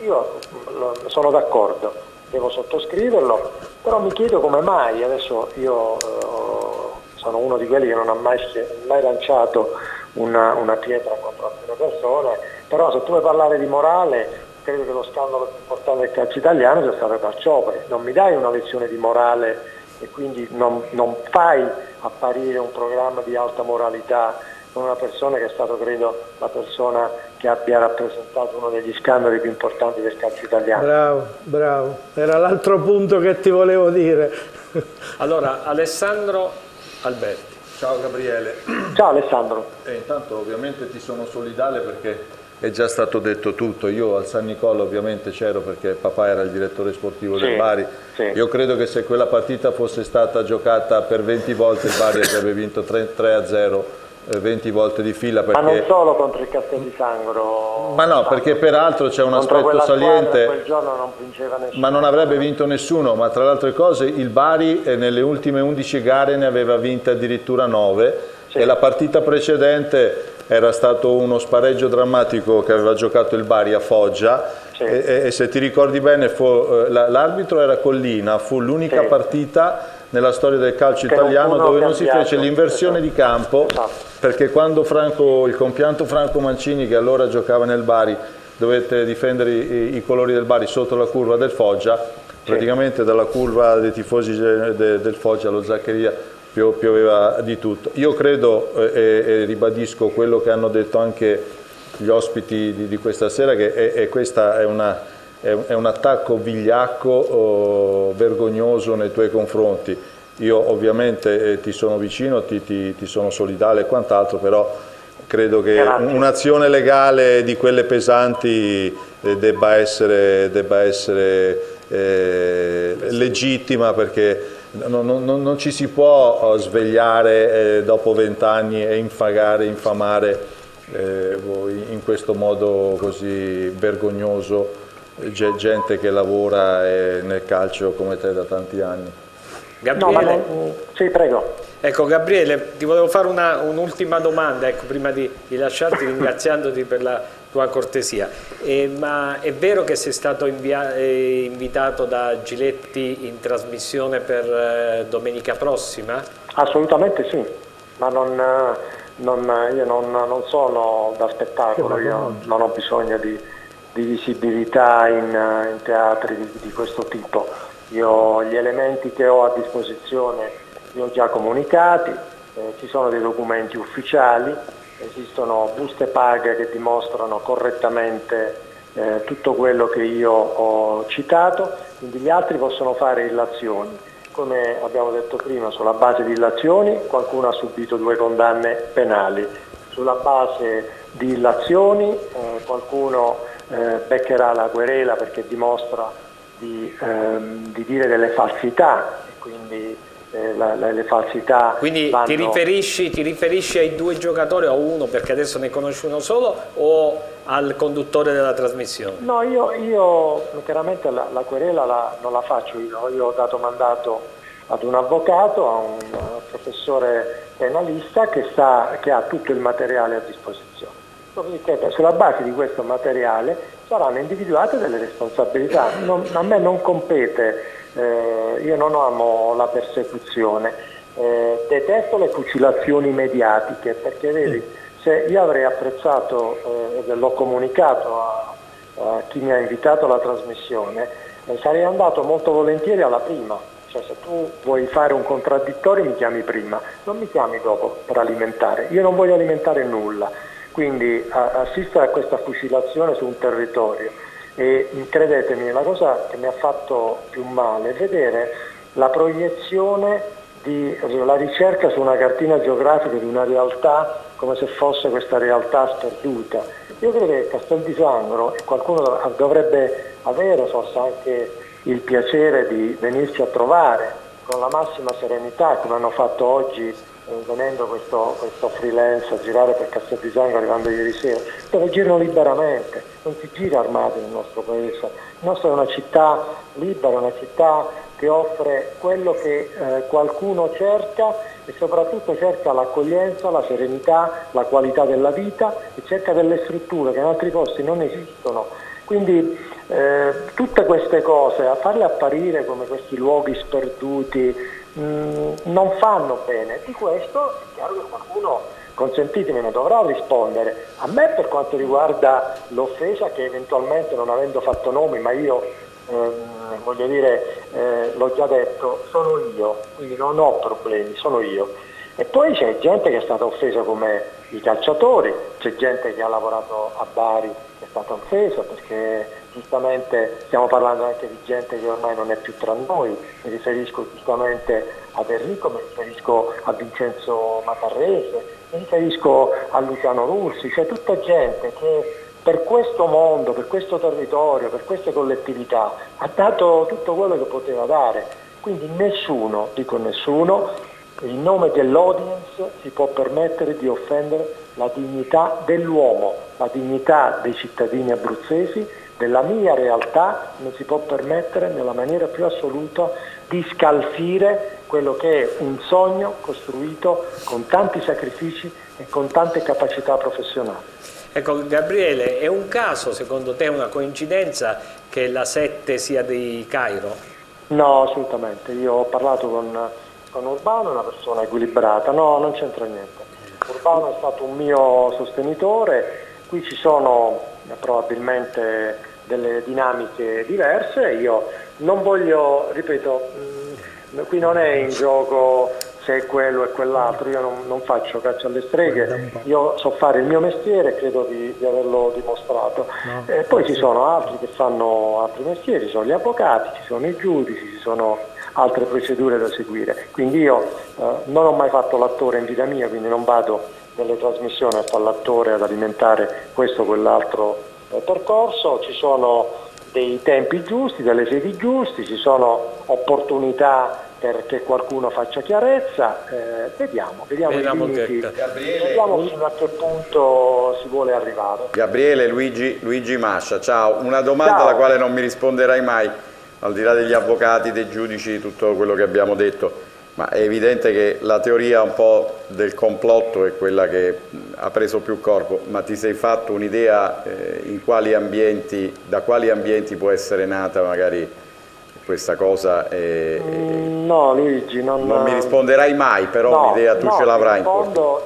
Io lo, sono d'accordo, devo sottoscriverlo, però mi chiedo come mai, adesso io eh, sono uno di quelli che non ha mai, mai lanciato una, una pietra contro alcune persone, però se tu vuoi parlare di morale credo che lo scandalo più importante del calcio italiano sia stato Calciopoli. Non mi dai una lezione di morale e quindi non, non fai apparire un programma di alta moralità con una persona che è stato, credo, la persona che abbia rappresentato uno degli scandali più importanti del calcio italiano. Bravo, bravo. Era l'altro punto che ti volevo dire. allora, Alessandro Alberti. Ciao Gabriele. Ciao Alessandro. E intanto ovviamente ti sono solidale perché è già stato detto tutto. Io al San Nicola ovviamente c'ero perché papà era il direttore sportivo sì, del Bari. Sì. Io credo che se quella partita fosse stata giocata per 20 volte il Bari avrebbe vinto 3, 3 a 0 20 eh, volte di fila perché... Ma non solo contro il Castel di Sangro. Ma no, perché peraltro c'è un aspetto saliente. Quel giorno non vinceva nessuno. Ma non avrebbe vinto nessuno, ma tra le altre cose il Bari eh, nelle ultime 11 gare ne aveva vinte addirittura 9 sì. e la partita precedente era stato uno spareggio drammatico che aveva giocato il Bari a Foggia sì. e, e, se ti ricordi bene eh, l'arbitro era Collina, fu l'unica sì. partita nella storia del calcio che italiano dove non si fece l'inversione di campo esatto. perché quando Franco, il compianto Franco Mancini che allora giocava nel Bari dovette difendere i, i colori del Bari sotto la curva del Foggia praticamente dalla curva dei tifosi de, del Foggia allo Zaccheria pioveva di tutto. Io credo e, e, ribadisco quello che hanno detto anche gli ospiti di, di questa sera che è, è questa è una è un attacco vigliacco, oh, vergognoso nei tuoi confronti. Io ovviamente eh, ti sono vicino, ti, ti, ti sono solidale e quant'altro, però credo che un'azione legale di quelle pesanti eh, debba essere, debba essere eh, legittima perché non, non, non, ci si può oh, svegliare eh, dopo vent'anni e infagare, infamare eh, in questo modo così vergognoso gente che lavora eh, nel calcio come te da tanti anni. Gabriele, no, non... sì, prego. Ecco Gabriele, ti volevo fare un'ultima un domanda, ecco, prima di, di, lasciarti ringraziandoti per la tua cortesia. Eh, ma è vero che sei stato eh, invitato da Giletti in trasmissione per eh, domenica prossima? Assolutamente sì, ma non, non, io non, non sono da spettacolo, io non ho bisogno di di visibilità in, in teatri di, di, questo tipo. Io gli elementi che ho a disposizione li ho già comunicati, eh, ci sono dei documenti ufficiali, esistono buste paga che dimostrano correttamente eh, tutto quello che io ho citato, quindi gli altri possono fare illazioni. Come abbiamo detto prima, sulla base di illazioni qualcuno ha subito due condanne penali, sulla base di illazioni eh, qualcuno eh, beccherà la querela perché dimostra di, ehm, di dire delle falsità e quindi eh, la, la, le falsità Quindi vanno... ti, riferisci, ti, riferisci, ai due giocatori o a uno perché adesso ne conosci uno solo o al conduttore della trasmissione? No, io, io chiaramente la, la querela la, non la faccio io, io ho dato mandato ad un avvocato, a un professore penalista che, sa, che ha tutto il materiale a disposizione. Sulla base di questo materiale saranno individuate delle responsabilità. Non, a me non compete, eh, io non amo la persecuzione, eh, detesto le fucilazioni mediatiche perché vedi, se io avrei apprezzato eh, e l'ho comunicato a, a, chi mi ha invitato alla trasmissione, eh, sarei andato molto volentieri alla prima. Cioè se tu vuoi fare un contraddittorio mi chiami prima, non mi chiami dopo per alimentare. Io non voglio alimentare nulla quindi assistere a questa fucilazione su un territorio e credetemi la cosa che mi ha fatto più male è vedere la proiezione di, la ricerca su una cartina geografica di una realtà come se fosse questa realtà sperduta. Io credo che Castel di Sangro qualcuno dovrebbe avere forse anche il piacere di venirci a trovare con la massima serenità come hanno fatto oggi venendo questo, questo, freelance a girare per Castel di Sangro arrivando ieri sera, dove girano liberamente, non si gira armati nel nostro paese. Il nostro è una città libera, una città che offre quello che eh, qualcuno cerca e soprattutto cerca l'accoglienza, la serenità, la qualità della vita e cerca delle strutture che in altri posti non esistono. Quindi eh, tutte queste cose, a farle apparire come questi luoghi sperduti, Mm, non fanno bene. Di questo è chiaro che qualcuno, consentitemi, ne dovrà rispondere. A me per quanto riguarda l'offesa che eventualmente non avendo fatto nomi, ma io ehm, voglio dire, eh, l'ho già detto, sono io, quindi non ho problemi, sono io. E poi c'è gente che è stata offesa come i calciatori, c'è gente che ha lavorato a Bari che è stata offesa perché giustamente stiamo parlando anche di gente che ormai non è più tra noi, mi riferisco giustamente ad Enrico, mi riferisco a Vincenzo Matarrese, mi riferisco a Luciano Russi, c'è tutta gente che per questo mondo, per questo territorio, per queste collettività, ha dato tutto quello che poteva dare. Quindi nessuno, dico nessuno, in nome dell'audience si può permettere di offendere la dignità dell'uomo, la dignità dei cittadini abruzzesi, della mia realtà, non si può permettere nella maniera più assoluta di scalfire quello che è un sogno costruito con tanti sacrifici e con tante capacità professionali. Ecco, Gabriele, è un caso, secondo te, una coincidenza che la 7 sia di Cairo? No, assolutamente. Io ho parlato con, con Urbano, una persona equilibrata. No, non c'entra niente. Urbano è stato un mio sostenitore, qui ci sono eh, probabilmente delle dinamiche diverse, io non voglio, ripeto, mh, mm, qui non è in gioco se è quello e quell'altro, io non, non, faccio caccia alle streghe, io so fare il mio mestiere e credo di, di, averlo dimostrato. No, e poi ci sono altri che fanno altri mestieri, ci sono gli avvocati, ci sono i giudici, ci sono altre procedure da seguire. Quindi io eh, non ho mai fatto l'attore in vita mia, quindi non vado nelle trasmissioni a fare l'attore ad alimentare questo o quell'altro eh, percorso, ci sono dei tempi giusti, delle sedi giusti, ci sono opportunità perché qualcuno faccia chiarezza, eh, vediamo, vediamo, vediamo, limiti, Gabriele, vediamo fino a che punto si vuole arrivare. Gabriele Luigi, Luigi Mascia, ciao, una domanda ciao. alla quale non mi risponderai mai, al di là degli avvocati, dei giudici, tutto quello che abbiamo detto, ma è evidente che la teoria un po' del complotto è quella che ha preso più corpo, ma ti sei fatto un'idea eh, in quali ambienti, da quali ambienti può essere nata magari questa cosa? Mm, no Luigi, non, non, mi risponderai mai, però no, un'idea tu no, ce l'avrai. Ti,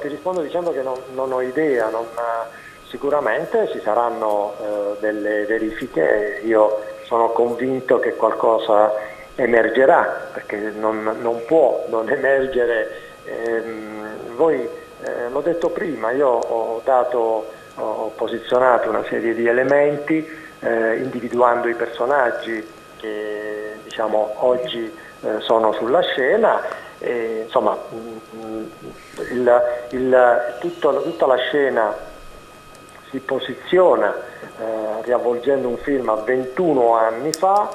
ti rispondo dicendo che non, non ho idea, non, sicuramente ci saranno eh, delle verifiche, io sono convinto che qualcosa emergerà, perché non, non può non emergere. Ehm, voi, eh, l'ho detto prima, io ho, dato, ho posizionato una serie di elementi eh, individuando i personaggi che diciamo, oggi eh, sono sulla scena. E, insomma, mm, il, il, tutto, tutta la scena si posiziona eh, riavvolgendo un film a 21 anni fa,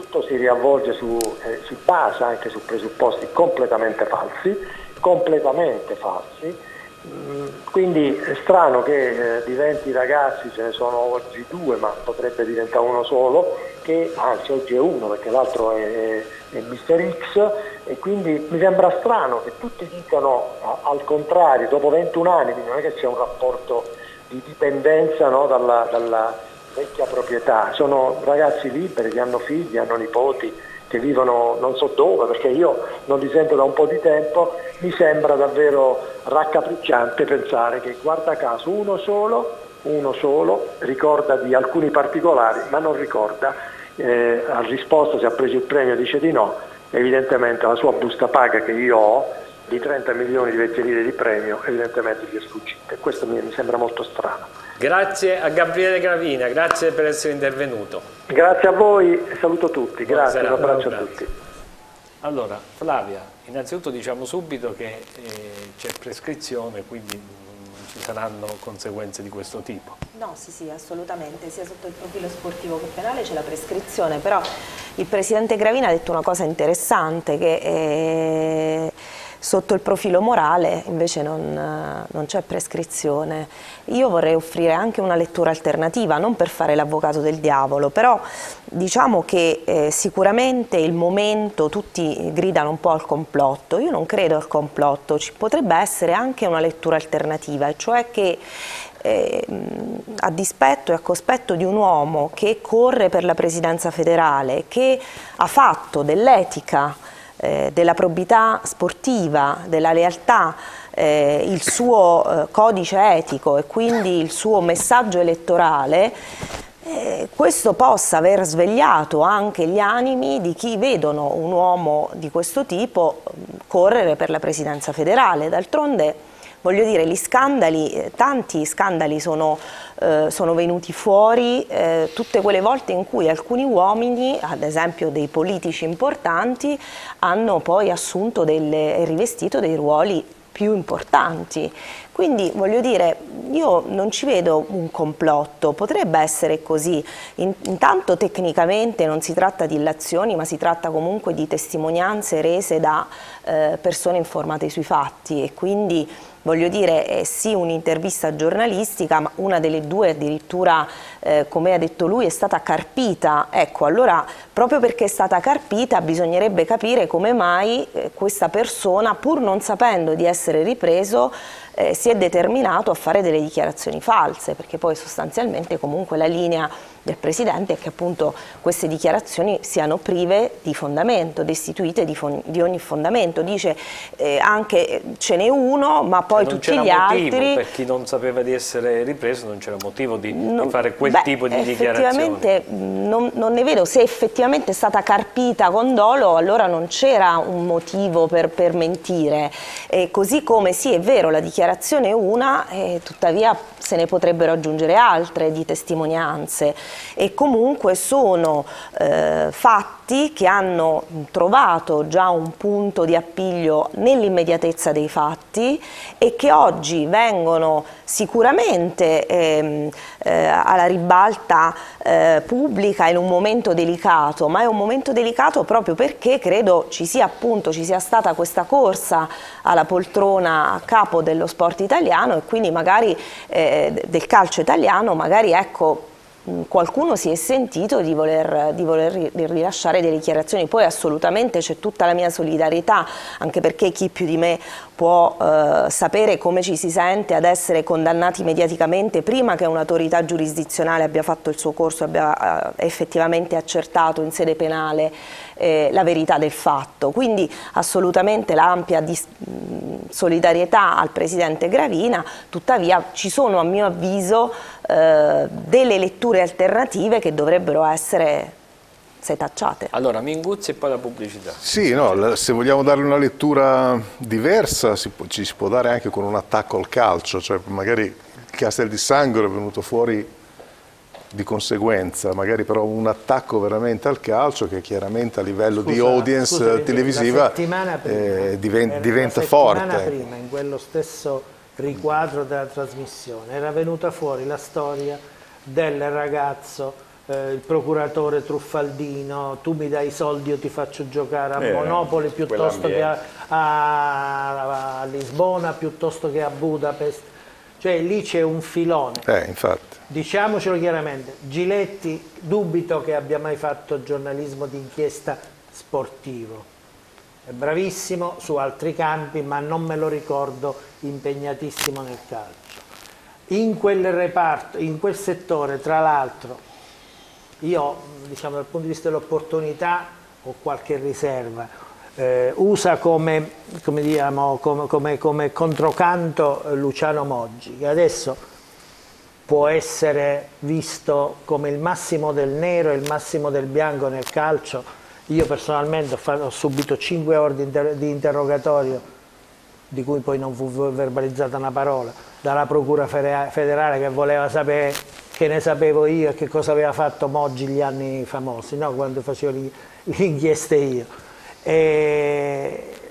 tutto si riavvolge su, eh, si basa anche su presupposti completamente falsi, completamente falsi Mm, quindi è strano che eh, di 20 ragazzi, ce ne sono oggi due, ma potrebbe diventare uno solo, che anzi oggi è uno perché l'altro è, è Mr. X e quindi mi sembra strano che tutti dicano al contrario, dopo 21 anni, quindi non è che c'è un rapporto di dipendenza no, dalla, dalla vecchia proprietà, sono ragazzi liberi che hanno figli, hanno nipoti, che vivono non so dove, perché io non li sento da un po' di tempo, mi sembra davvero raccapricciante pensare che guarda caso uno solo, uno solo ricorda di alcuni particolari, ma non ricorda, eh, ha risposto se ha preso il premio dice di no, evidentemente la sua busta paga che io ho di 30 milioni di vecchie lire di premio evidentemente gli è sfuggita e questo mi, mi sembra molto strano. Grazie a Gabriele Gravina, grazie per essere intervenuto. Grazie a voi e saluto tutti, grazie, un abbraccio a tutti. Allora, Flavia, innanzitutto diciamo subito che eh, c'è prescrizione, quindi non ci saranno conseguenze di questo tipo. No, sì, sì, assolutamente, sia sotto il profilo sportivo che penale c'è la prescrizione, però il Presidente Gravina ha detto una cosa interessante, che... Eh, Sotto il profilo morale invece non, non c'è prescrizione. Io vorrei offrire anche una lettura alternativa, non per fare l'avvocato del diavolo, però diciamo che eh, sicuramente il momento, tutti gridano un po' al complotto, io non credo al complotto, ci potrebbe essere anche una lettura alternativa, cioè che eh, a dispetto e a cospetto di un uomo che corre per la presidenza federale, che ha fatto dell'etica eh, della probità sportiva, della lealtà, eh, il suo eh, codice etico e quindi il suo messaggio elettorale, eh, questo possa aver svegliato anche gli animi di chi vedono un uomo di questo tipo correre per la presidenza federale. D'altronde voglio dire, gli scandali, eh, tanti scandali sono, eh, sono venuti fuori eh, tutte quelle volte in cui alcuni uomini, ad esempio dei politici importanti, hanno poi assunto e rivestito dei ruoli più importanti. Quindi voglio dire, io non ci vedo un complotto, potrebbe essere così. intanto tecnicamente non si tratta di illazioni, ma si tratta comunque di testimonianze rese da eh, persone informate sui fatti e quindi voglio dire, è sì un'intervista giornalistica, ma una delle due addirittura, eh, come ha detto lui, è stata carpita. Ecco, allora, proprio perché è stata carpita, bisognerebbe capire come mai eh, questa persona, pur non sapendo di essere ripreso, eh, si è determinato a fare delle dichiarazioni false, perché poi sostanzialmente comunque la linea del Presidente è che appunto queste dichiarazioni siano prive di fondamento, destituite di, di ogni fondamento. Dice eh, anche eh, ce n'è uno, ma poi tutti gli altri... Per chi non sapeva di essere ripreso non c'era motivo di, non, di, fare quel beh, tipo di dichiarazioni. Effettivamente non, non, ne vedo, se effettivamente è stata carpita con dolo allora non c'era un motivo per, per mentire. E così come sì è vero la dichiarazione è una, eh, tuttavia se ne potrebbero aggiungere altre di testimonianze. E comunque sono eh, fatti che hanno trovato già un punto di appiglio nell'immediatezza dei fatti e che oggi vengono sicuramente ehm, eh, alla ribalta eh, pubblica in un momento delicato, ma è un momento delicato proprio perché credo ci sia appunto ci sia stata questa corsa alla poltrona a capo dello sport italiano e quindi magari eh, del calcio italiano, magari ecco qualcuno si è sentito di voler, di voler, rilasciare delle dichiarazioni, poi assolutamente c'è tutta la mia solidarietà, anche perché chi più di me può eh, sapere come ci si sente ad essere condannati mediaticamente prima che un'autorità giurisdizionale abbia fatto il suo corso, abbia eh, effettivamente accertato in sede penale eh, la verità del fatto. Quindi assolutamente l'ampia solidarietà al Presidente Gravina, tuttavia ci sono a mio avviso eh, delle letture alternative che dovrebbero essere setacciate. Allora, Minguzzi e poi la pubblicità. Sì, no, se vogliamo darle una lettura diversa si può, ci si può dare anche con un attacco al calcio, cioè magari il Castel di Sangro è venuto fuori di conseguenza, magari però un attacco veramente al calcio che chiaramente a livello scusa, di audience scusa, televisiva prima, eh, diventa, diventa la forte. prima, in quello stesso riquadro della trasmissione, era venuta fuori la storia del ragazzo eh, il procuratore truffaldino, tu mi dai i soldi io ti faccio giocare a eh, Monopoli piuttosto che a, a, a, Lisbona, piuttosto che a Budapest. Cioè lì c'è un filone. Eh, infatti. Diciamocelo chiaramente, Giletti dubito che abbia mai fatto giornalismo d'inchiesta sportivo. È bravissimo su altri campi, ma non me lo ricordo impegnatissimo nel calcio. In quel reparto, in quel settore, tra l'altro, io diciamo, dal punto di vista dell'opportunità ho qualche riserva. Eh, usa come, come, diciamo, come, come controcanto Luciano Moggi, che adesso può essere visto come il massimo del nero e il massimo del bianco nel calcio. Io personalmente ho, fatto, ho subito 5 ore di, inter di, interrogatorio, di cui poi non fu verbalizzata una parola, dalla Procura federale che voleva sapere che ne sapevo io e che cosa aveva fatto Moggi gli anni famosi, no? quando facevo le inchieste io. E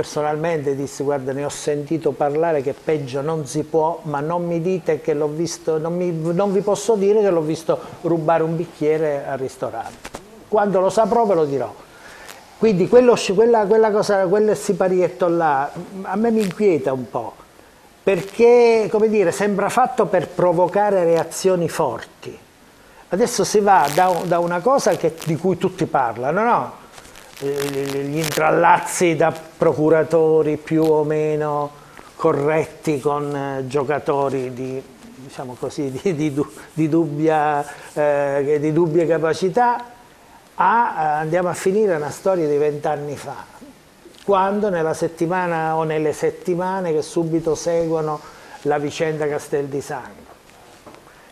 personalmente disse guarda ne ho sentito parlare che peggio non si può ma non mi dite che l'ho visto non, mi, non, vi posso dire che l'ho visto rubare un bicchiere al ristorante. Quando lo saprò ve lo dirò. Quindi quello, quella, quella cosa, quel siparietto là a me mi inquieta un po' perché come dire, sembra fatto per provocare reazioni forti. Adesso si va da, da una cosa che, di cui tutti parlano no? Gli intrallazzi da procuratori più o meno corretti con eh, giocatori di, diciamo così, di, di, di dubbia, eh, di dubbie capacità, a, eh, andiamo a finire una storia di vent'anni fa, quando nella settimana o nelle settimane che subito seguono la vicenda Castel di Sangro.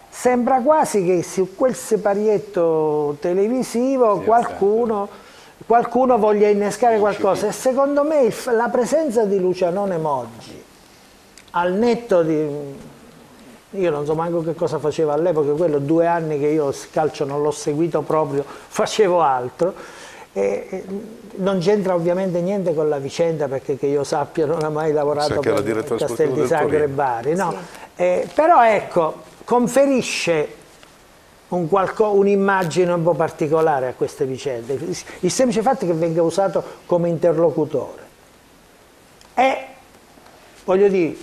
Sembra quasi che su quel separietto televisivo qualcuno qualcuno voglia innescare qualcosa. e secondo me il, la presenza di Lucianone Moggi al netto di io non so manco che cosa faceva all'epoca quello due anni che io calcio non l'ho seguito proprio <laughs> facevo altro. E, non c'entra ovviamente niente con la vicenda perché che io sappia non ha mai lavorato per Castel di Sangre e Bari, no? Sì. Eh, però ecco, conferisce un'immagine un, un po' particolare a queste vicende, il semplice fatto che venga usato come interlocutore. E voglio dire,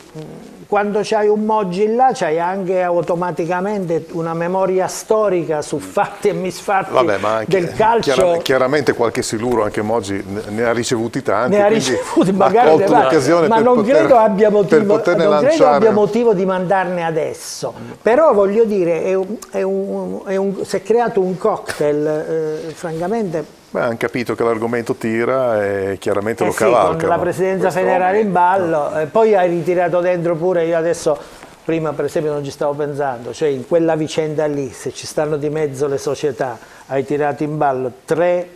quando c'hai un Moggi là c'hai anche automaticamente una memoria storica su fatti e misfatti Vabbè, anche, del calcio. Chiaramente, chiaramente, qualche siluro anche Moggi ne ha ricevuti tanti. Ne ha ricevuti magari, ma, ma non, poter, credo, abbia motivo, non credo abbia motivo di mandarne adesso. Però voglio dire, è un, è un, è un, si è creato un cocktail, eh, francamente Beh, hanno capito che l'argomento tira e chiaramente eh lo sì, cavalcano. con la presidenza federale in ballo, eh, poi hai ritirato dentro pure, io adesso, prima per esempio non ci stavo pensando, cioè in quella vicenda lì, se ci stanno di mezzo le società, hai tirato in ballo tre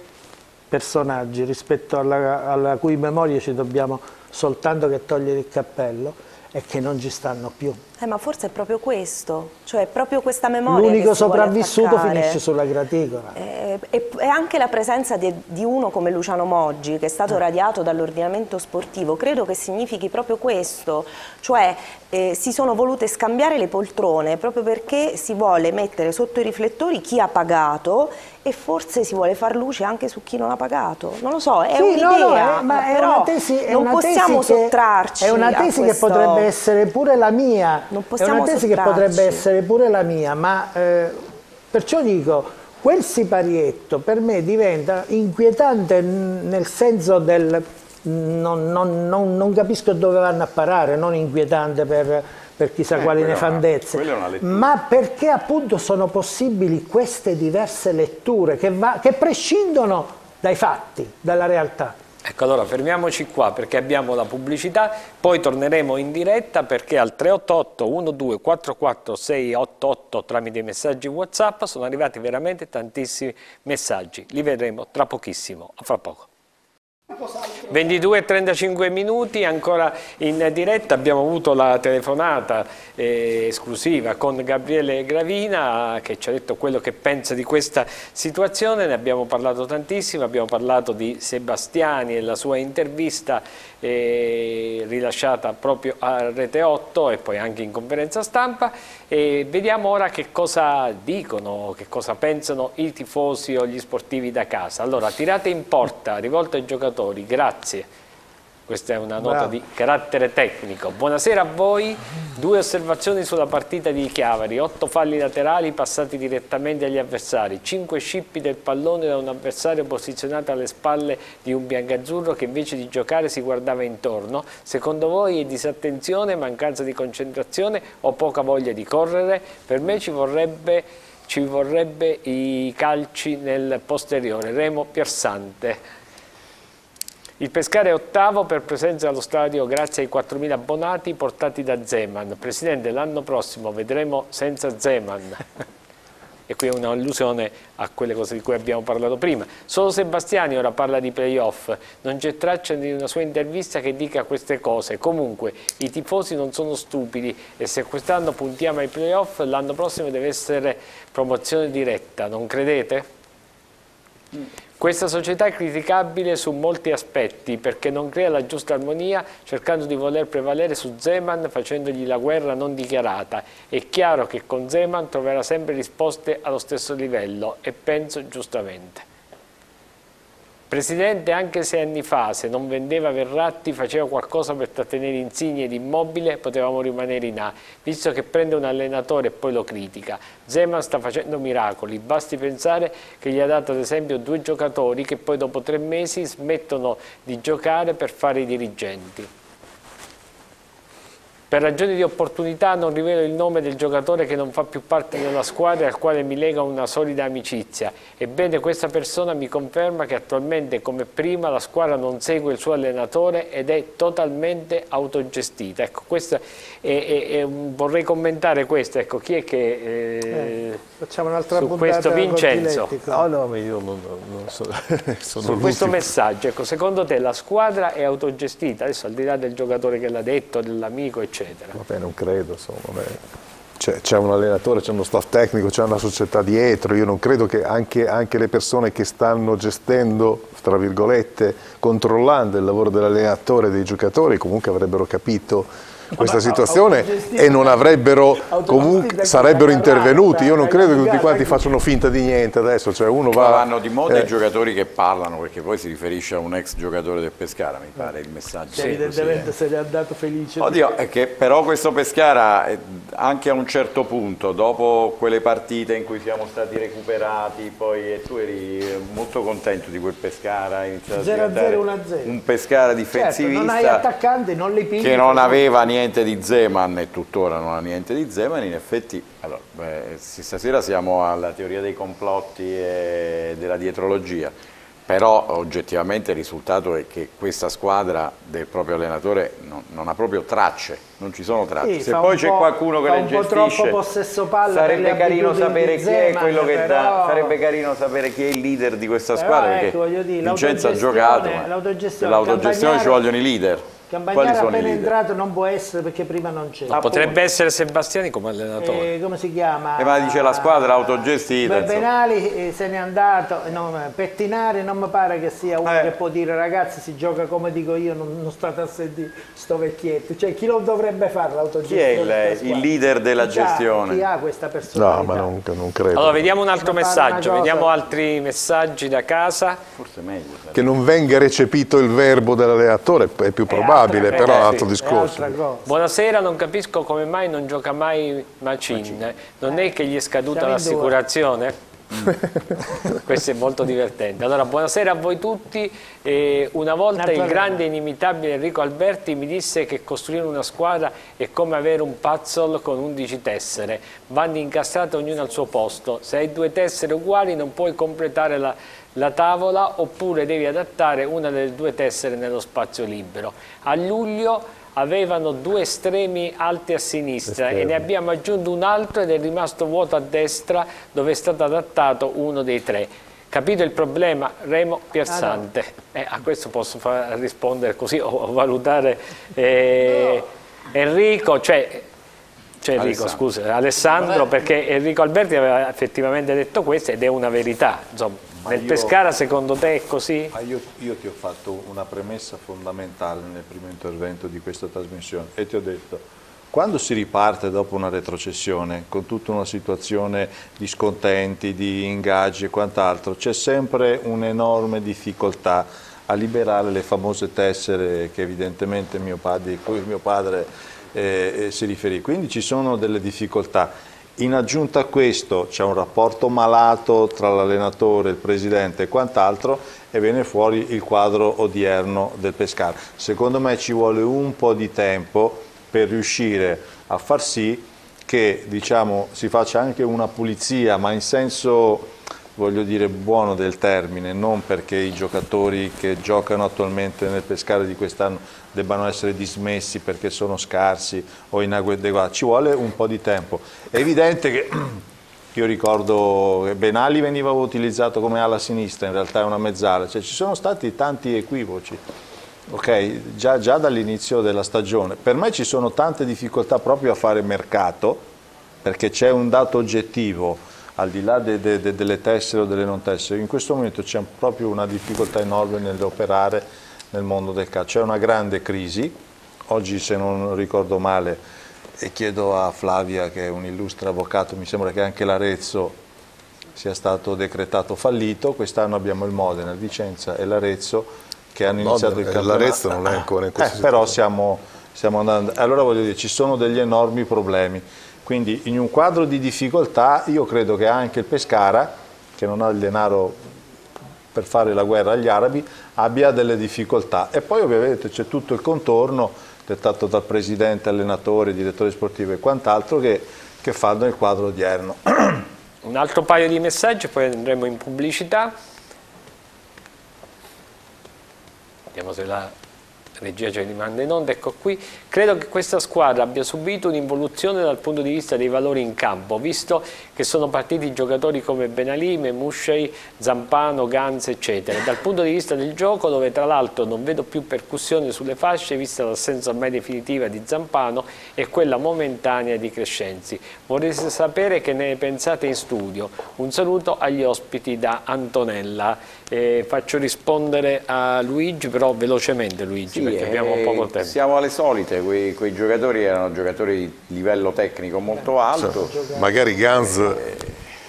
personaggi rispetto alla, alla cui memoria ci dobbiamo soltanto che togliere il cappello e che non ci stanno più. Eh, ma forse è proprio questo, cioè proprio questa memoria L'unico sopravvissuto finisce sulla graticola. Eh, e, anche la presenza di, di, uno come Luciano Moggi, che è stato eh. radiato dall'ordinamento sportivo, credo che significhi proprio questo, cioè eh, si sono volute scambiare le poltrone proprio perché si vuole mettere sotto i riflettori chi ha pagato e forse si vuole far luce anche su chi non ha pagato. Non lo so, è sì, un'idea, no, no, ma è una tesi, non possiamo tesi sottrarci È una tesi che potrebbe essere pure la mia non possiamo È una tesi che potrebbe essere pure la mia, ma eh, perciò dico, quel siparietto per me diventa inquietante nel senso del non, non, non, non capisco dove vanno a parare, non inquietante per, per chissà eh, quali nefandezze, ma perché appunto sono possibili queste diverse letture che, va, che prescindono dai fatti, dalla realtà. Ecco, allora fermiamoci qua perché abbiamo la pubblicità, poi torneremo in diretta perché al 388 1244 688 tramite i messaggi WhatsApp sono arrivati veramente tantissimi messaggi. Li vedremo tra pochissimo, a fra poco. 22 e 35 minuti, ancora in diretta, abbiamo avuto la telefonata eh, esclusiva con Gabriele Gravina che ci ha detto quello che pensa di questa situazione, ne abbiamo parlato tantissimo, abbiamo parlato di Sebastiani e la sua intervista eh, rilasciata proprio a Rete 8 e poi anche in conferenza stampa e vediamo ora che cosa dicono, che cosa pensano i tifosi o gli sportivi da casa. Allora, tirate in porta, rivolta ai giocatori, grazie. Questa è una nota Bravo. di carattere tecnico. Buonasera a voi. Due osservazioni sulla partita di Chiavari. Otto falli laterali passati direttamente agli avversari. Cinque scippi del pallone da un avversario posizionato alle spalle di un biancazzurro che invece di giocare si guardava intorno. Secondo voi è disattenzione, mancanza di concentrazione o poca voglia di correre? Per me ci vorrebbe ci vorrebbe i calci nel posteriore. Remo Piersante. Il Pescara è ottavo per presenza allo stadio grazie ai 4.000 abbonati portati da Zeman. Presidente, l'anno prossimo vedremo senza Zeman. e qui è un'allusione a quelle cose di cui abbiamo parlato prima. Solo Sebastiani ora parla di playoff, non c'è traccia di una sua intervista che dica queste cose. Comunque i tifosi non sono stupidi e se quest'anno puntiamo ai playoff l'anno prossimo deve essere promozione diretta, non credete? Questa società è criticabile su molti aspetti perché non crea la giusta armonia cercando di voler prevalere su Zeman facendogli la guerra non dichiarata. È chiaro che con Zeman troverà sempre risposte allo stesso livello e penso giustamente. Presidente, anche sei anni fa, se non vendeva Verratti, faceva qualcosa per trattenere Insigne ed Immobile, potevamo rimanere in A, visto che prende un allenatore e poi lo critica. Zeman sta facendo miracoli, basti pensare che gli ha dato ad esempio due giocatori che poi dopo tre mesi smettono di giocare per fare i dirigenti. Per ragioni di opportunità non rivelo il nome del giocatore che non fa più parte della squadra e al quale mi lega una solida amicizia. Ebbene questa persona mi conferma che attualmente come prima la squadra non segue il suo allenatore ed è totalmente autogestita. Ecco, questo è, è, è, vorrei commentare questo, ecco, chi è che... Eh, eh, facciamo un'altra su questo Vincenzo. No, no, ma io non, non so, <laughs> sono Su questo messaggio, ecco, secondo te la squadra è autogestita? Adesso al di là del giocatore che l'ha detto, dell'amico, eccetera. Vabbè, non credo, insomma. c'è un allenatore, c'è uno staff tecnico, c'è una società dietro, io non credo che anche, anche, le persone che stanno gestendo, tra virgolette, controllando il lavoro dell'allenatore e dei giocatori comunque avrebbero capito questa situazione e non avrebbero comunque sarebbero intervenuti. Io non credo che tutti quanti facciano finta di niente adesso, cioè uno va vanno di moda eh. i giocatori che parlano perché poi si riferisce a un ex giocatore del Pescara, mi pare il messaggio. Cioè, evidentemente se ne è andato felice. Oddio, è che però questo Pescara anche a un certo punto, dopo quelle partite in cui siamo stati recuperati, poi tu eri molto contento di quel Pescara, 0-0-1-0. Un Pescara difensivista. Certo, non hai attaccanti, non li pigli. Che non aveva niente niente di Zeman e tuttora non ha niente di Zeman, in effetti allora, beh, stasera siamo alla teoria dei complotti e della dietrologia, però oggettivamente il risultato è che questa squadra del proprio allenatore non, non ha proprio tracce, non ci sono tracce. Sì, Se poi c'è qualcuno che le gestisce, sarebbe carino sapere chi Zeman, è quello che però... dà, sarebbe carino sapere chi è il leader di questa squadra, ecco, perché dire, Vincenzo ha giocato, ma l'autogestione, l'autogestione ci vogliono i leader. Campagnaro appena entrato non può essere perché prima non c'era. Potrebbe essere Sebastiani come allenatore. Eh, come si chiama? Eh, ma dice la squadra autogestita. Benali eh, se n'è andato, no, Pettinari non mi pare che sia uno eh. che può dire ragazzi si gioca come dico io, non, non state a sentire sto vecchietto. Cioè chi lo dovrebbe fare l'autogestione? Chi è il, il leader della chi gestione? Ha, chi ha questa persona? No, ma non, non, credo. Allora vediamo un altro messaggio, vediamo altri messaggi da casa. Forse meglio. Che non venga recepito il verbo dell'allenatore è più probabile, però altro discorso. Buonasera, non capisco come mai non gioca mai Macin. Non è che gli è scaduta l'assicurazione? <laughs> Questo è molto divertente. Allora, buonasera a voi tutti. Eh, una volta il grande e inimitabile Enrico Alberti mi disse che costruire una squadra è come avere un puzzle con 11 tessere. Vanno incastrate ognuna al suo posto. Se hai due tessere uguali non puoi completare la, la tavola oppure devi adattare una delle due tessere nello spazio libero. A luglio avevano due estremi alti a sinistra Esterno. e ne abbiamo aggiunto un altro ed è rimasto vuoto a destra dove è stato adattato uno dei tre. Capito il problema? Remo Piazzante. Eh, a questo posso rispondere così o, valutare <laughs> eh, Enrico, cioè cioè Enrico, Alessandro. scusa, Alessandro, perché Enrico Alberti aveva effettivamente detto questo ed è una verità. Insomma, nel io, Pescara secondo te è così? Io, io, ti ho fatto una premessa fondamentale nel primo intervento di questa trasmissione e ti ho detto quando si riparte dopo una retrocessione con tutta una situazione di scontenti, di ingaggi e quant'altro, c'è sempre un'enorme difficoltà a liberare le famose tessere che evidentemente mio padre, mio padre eh, eh, si riferì. Quindi ci sono delle difficoltà. In aggiunta a questo c'è un rapporto malato tra l'allenatore, il presidente e quant'altro e viene fuori il quadro odierno del Pescara. Secondo me ci vuole un po' di tempo per riuscire a far sì che diciamo, si faccia anche una pulizia, ma in senso voglio dire buono del termine, non perché i giocatori che giocano attualmente nel Pescara di quest'anno debbano essere dismessi perché sono scarsi o inadeguati, ci vuole un po' di tempo. È evidente che <clears throat> io ricordo che Benali veniva utilizzato come ala sinistra, in realtà è una mezzala, cioè ci sono stati tanti equivoci. Okay, già, già dall'inizio della stagione. Per me ci sono tante difficoltà proprio a fare mercato, perché c'è un dato oggettivo, al di là de, de, de, delle tessere o delle non tessere, in questo momento c'è proprio una difficoltà enorme nell'operare nel mondo del calcio. C'è una grande crisi, oggi se non ricordo male, e chiedo a Flavia che è un illustre avvocato, mi sembra che anche l'Arezzo sia stato decretato fallito, quest'anno abbiamo il Modena, il Vicenza e l'Arezzo che hanno iniziato no, il campionato. L'Arezzo non è ancora in questa eh, Però siamo, stiamo andando, allora voglio dire, ci sono degli enormi problemi. Quindi in un quadro di difficoltà io credo che anche il Pescara, che non ha il denaro per fare la guerra agli arabi, abbia delle difficoltà. E poi ovviamente c'è tutto il contorno dettato dal presidente, allenatore, direttore sportivo e quant'altro che, che fanno il quadro odierno. <clears throat> Un altro paio di messaggi, poi andremo in pubblicità. Vediamo se la regia ce li manda in onda, ecco qui, credo che questa squadra abbia subito un'involuzione dal punto di vista dei valori in campo, visto che sono partiti giocatori come Benalime, Mushei, Zampano, Ganz, eccetera. Dal punto di vista del gioco, dove tra l'altro non vedo più percussione sulle fasce, vista l'assenza ormai definitiva di Zampano e quella momentanea di Crescenzi. Vorrei sapere che ne pensate in studio. Un saluto agli ospiti da Antonella. Eh, faccio rispondere a Luigi, però velocemente Luigi, sì, perché abbiamo eh, poco tempo. Siamo alle solite, quei, quei, giocatori erano giocatori di livello tecnico molto alto. Magari Gans... Eh,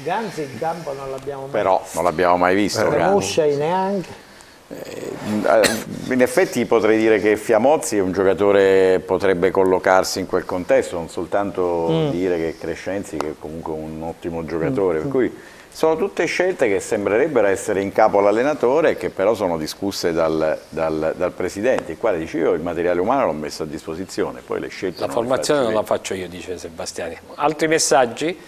Gans in campo non l'abbiamo mai Però non l'abbiamo mai visto. Eh, Musciai neanche. Eh, in effetti potrei dire che Fiamozzi è un giocatore potrebbe collocarsi in quel contesto, non soltanto mm. dire che Crescenzi che è comunque un ottimo giocatore, mm. per cui sono tutte scelte che sembrerebbero essere in capo all'allenatore e che però sono discusse dal, dal, dal Presidente, il quale dice io il materiale umano l'ho messo a disposizione, poi le scelte... La formazione non la faccio io, dice Sebastiani. Altri messaggi?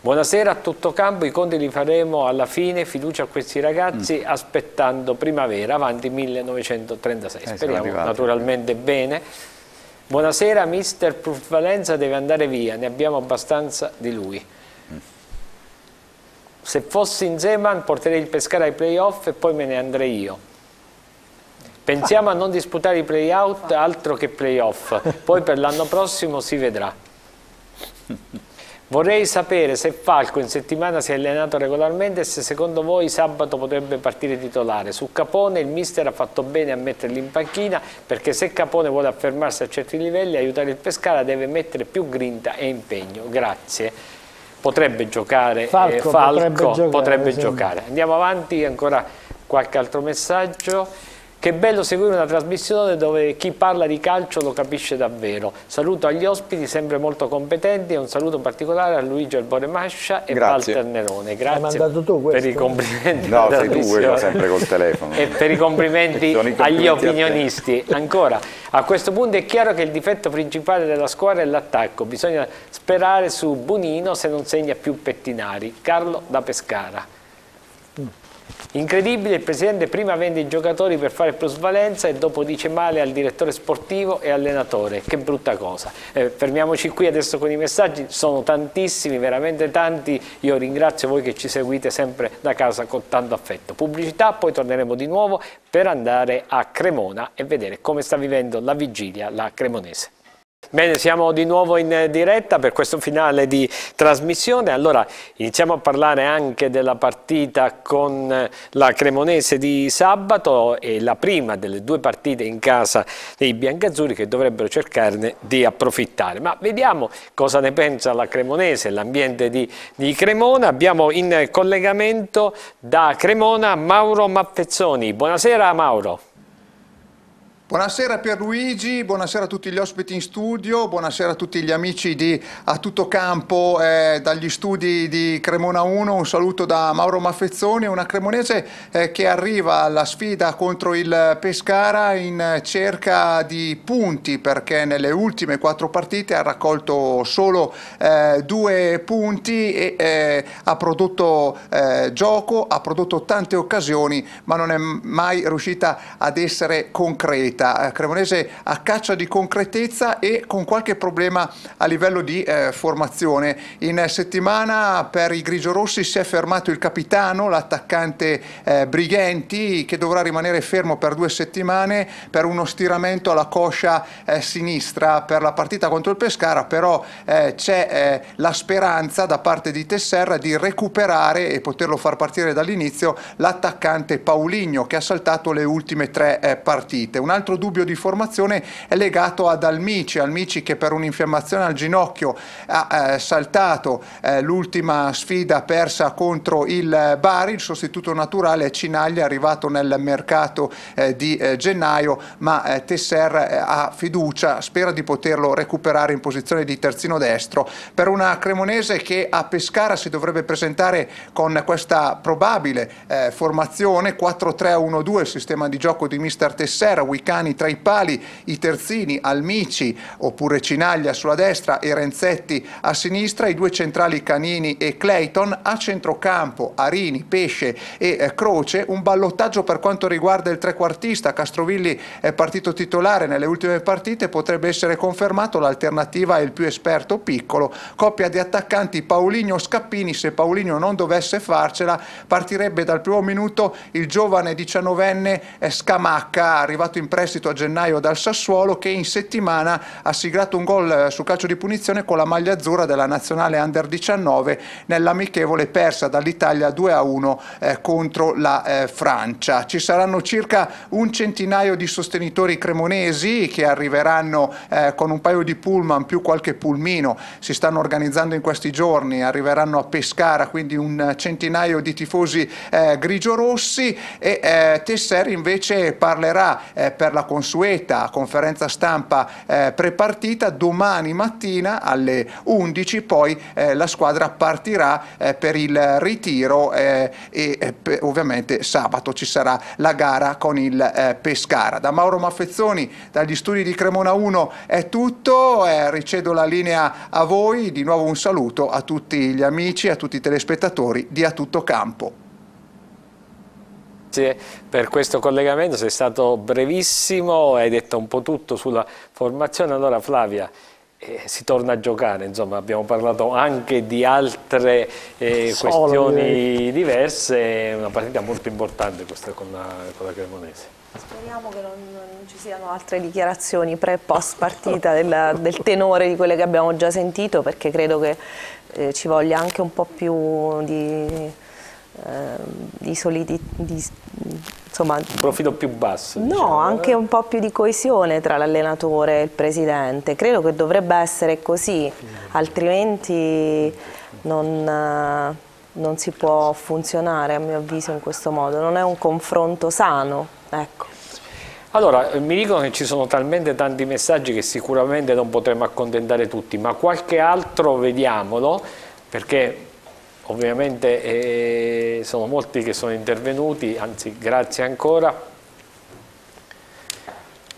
Buonasera a tutto campo, i conti li faremo alla fine, fiducia a questi ragazzi, mm. aspettando primavera, avanti 1936. Eh, Speriamo naturalmente bene. Buonasera, mister Plusvalenza deve andare via, ne abbiamo abbastanza di lui. Se fossi in Zeman porterei il Pescara ai playoff e poi me ne andrei io. Pensiamo a non disputare i playout, altro che playoff, poi per l'anno prossimo si vedrà. <laughs> Vorrei sapere se Falco in settimana si è allenato regolarmente e se secondo voi sabato potrebbe partire titolare. Su Capone il mister ha fatto bene a metterli in panchina perché se Capone vuole affermarsi a certi livelli e aiutare il Pescara deve mettere più grinta e impegno. Grazie. Potrebbe giocare Falco, eh, Falco potrebbe, giocare, potrebbe giocare. Andiamo avanti, ancora qualche altro messaggio. Che bello seguire una trasmissione dove chi parla di calcio lo capisce davvero. Saluto agli ospiti, sempre molto competenti, e un saluto particolare a Luigi Albore Mascia e Grazie. Walter Nerone. Grazie per i complimenti. No, sei tu quello sempre col telefono. E per i complimenti, complimenti agli opinionisti. Ancora, a questo punto è chiaro che il difetto principale della squadra è l'attacco. Bisogna sperare su Bunino se non segna più Pettinari. Carlo da Pescara. Incredibile, il presidente prima vende i giocatori per fare plusvalenza e dopo dice male al direttore sportivo e allenatore, che brutta cosa. Eh, fermiamoci qui adesso con i messaggi, sono tantissimi, veramente tanti, io ringrazio voi che ci seguite sempre da casa con tanto affetto. Pubblicità, poi torneremo di nuovo per andare a Cremona e vedere come sta vivendo la vigilia la cremonese. Bene, siamo di nuovo in diretta per questo finale di trasmissione. Allora, iniziamo a parlare anche della partita con la Cremonese di sabato e la prima delle due partite in casa dei biancazzurri che dovrebbero cercarne di approfittare. Ma vediamo cosa ne pensa la Cremonese, l'ambiente di, di Cremona. Abbiamo in collegamento da Cremona Mauro Maffezzoni. Buonasera Mauro. Buonasera Pierluigi, buonasera a tutti gli ospiti in studio, buonasera a tutti gli amici di A Tutto Campo eh, dagli studi di Cremona 1, un saluto da Mauro Maffezzoni, una cremonese eh, che arriva alla sfida contro il Pescara in cerca di punti perché nelle ultime quattro partite ha raccolto solo eh, due punti e eh, ha prodotto eh, gioco, ha prodotto tante occasioni ma non è mai riuscita ad essere concreta partita cremonese a caccia di concretezza e con qualche problema a livello di eh, formazione. In settimana per i grigiorossi si è fermato il capitano, l'attaccante eh, Brighenti, che dovrà rimanere fermo per due settimane per uno stiramento alla coscia eh, sinistra per la partita contro il Pescara, però eh, c'è eh, la speranza da parte di Tesserra di recuperare e poterlo far partire dall'inizio l'attaccante Pauligno che ha saltato le ultime tre eh, partite. Un altro altro dubbio di formazione è legato ad Almici, Almici che per un'infiammazione al ginocchio ha eh, saltato eh, l'ultima sfida persa contro il Bari, il sostituto naturale è Cinaglia, arrivato nel mercato eh, di eh, gennaio, ma eh, Tesser eh, ha fiducia, spera di poterlo recuperare in posizione di terzino destro. Per una Cremonese che a Pescara si dovrebbe presentare con questa probabile formazione 4-3-1-2, il sistema di gioco di mister Tesser, Wiccan Fagnani tra i pali, i terzini Almici oppure Cinaglia sulla destra e Renzetti a sinistra, i due centrali Canini e Clayton, a centrocampo Arini, Pesce e eh, Croce, un ballottaggio per quanto riguarda il trequartista, Castrovilli è partito titolare nelle ultime partite, potrebbe essere confermato, l'alternativa è il più esperto Piccolo, coppia di attaccanti Paulinho Scappini, se Paulinho non dovesse farcela partirebbe dal primo minuto. Il giovane diciannovenne eh, Scamacca, arrivato in prestito a gennaio dal Sassuolo che in settimana ha siglato un gol eh, su calcio di punizione con la maglia azzurra della nazionale Under 19 nell'amichevole persa dall'Italia 2-1 eh, contro la eh, Francia. Ci saranno circa un centinaio di sostenitori cremonesi che arriveranno eh, con un paio di pullman più qualche pulmino, si stanno organizzando in questi giorni, arriveranno a Pescara, quindi un centinaio di tifosi eh, grigio-rossi e eh, Tesser invece parlerà per la consueta conferenza stampa eh, prepartita domani mattina alle 11, poi eh, la squadra partirà eh, per il ritiro e ovviamente sabato ci sarà la gara con il Pescara. Da Mauro Maffezzoni, dagli studi di Cremona 1 è tutto, ricedo la linea a voi, di nuovo un saluto a tutti gli amici, a tutti i telespettatori di A Tutto Campo. Grazie per questo collegamento, sei stato brevissimo, hai detto un po' tutto sulla formazione. Allora Flavia, eh, si torna a giocare, insomma abbiamo parlato anche di altre eh, questioni diverse, una partita molto importante questa con la, con la Cremonese. Speriamo che non, non, ci siano altre dichiarazioni pre e post partita del, del, tenore di quelle che abbiamo già sentito perché credo che eh, ci voglia anche un po' più di, di solidità, insomma... Un profilo più basso. No, diciamo, anche eh? un po' più di coesione tra l'allenatore e il presidente. Credo che dovrebbe essere così, altrimenti non, eh, non si può funzionare a mio avviso in questo modo. Non è un confronto sano. Ecco. Allora, mi dicono che ci sono talmente tanti messaggi che sicuramente non potremo accontentare tutti, ma qualche altro vediamolo, perché ovviamente eh, sono molti che sono intervenuti, anzi grazie ancora.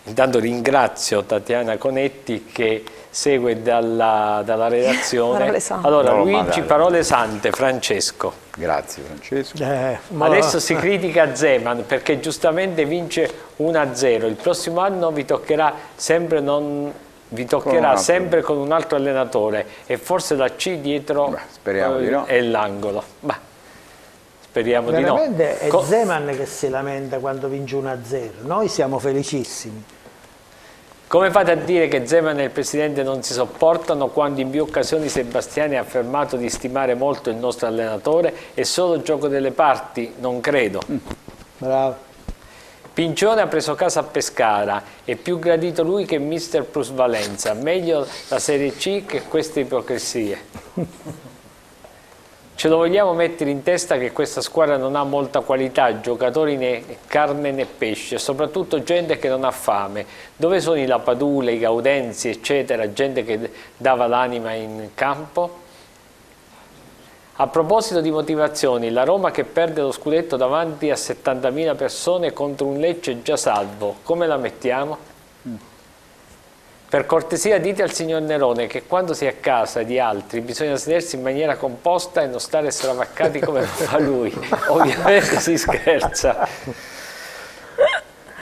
Intanto ringrazio Tatiana Conetti che segue dalla, dalla redazione. <laughs> allora, no, Luigi, parole sante, Francesco. Grazie Francesco. Eh, Adesso si critica Zeman perché giustamente vince 1-0. Il prossimo anno vi toccherà sempre non vi toccherà con sempre con un altro allenatore e forse la C dietro Beh, speriamo eh, di no. è l'angolo. Speriamo Veramente di no. è Co Zeman che si lamenta quando vince 1-0, noi siamo felicissimi. Come fate a dire che Zeman e il Presidente non si sopportano quando in più occasioni Sebastiani ha affermato di stimare molto il nostro allenatore? È solo gioco delle parti? Non credo. Bravo. Pincione ha preso casa a Pescara, è più gradito lui che mister Plusvalenza, meglio la Serie C che queste ipocrisie. <laughs> Ce lo vogliamo mettere in testa che questa squadra non ha molta qualità, giocatori né carne né pesce, soprattutto gente che non ha fame. Dove sono i Lapadule, i Gaudenzi, eccetera, gente che dava l'anima in campo? A proposito di motivazioni, la Roma che perde lo scudetto davanti a 70.000 persone contro un Lecce già salvo, come la mettiamo? Per cortesia dite al signor Nerone che quando si è a casa di altri bisogna sedersi in maniera composta e non stare stravaccati come lo fa lui. <laughs> Ovviamente si scherza.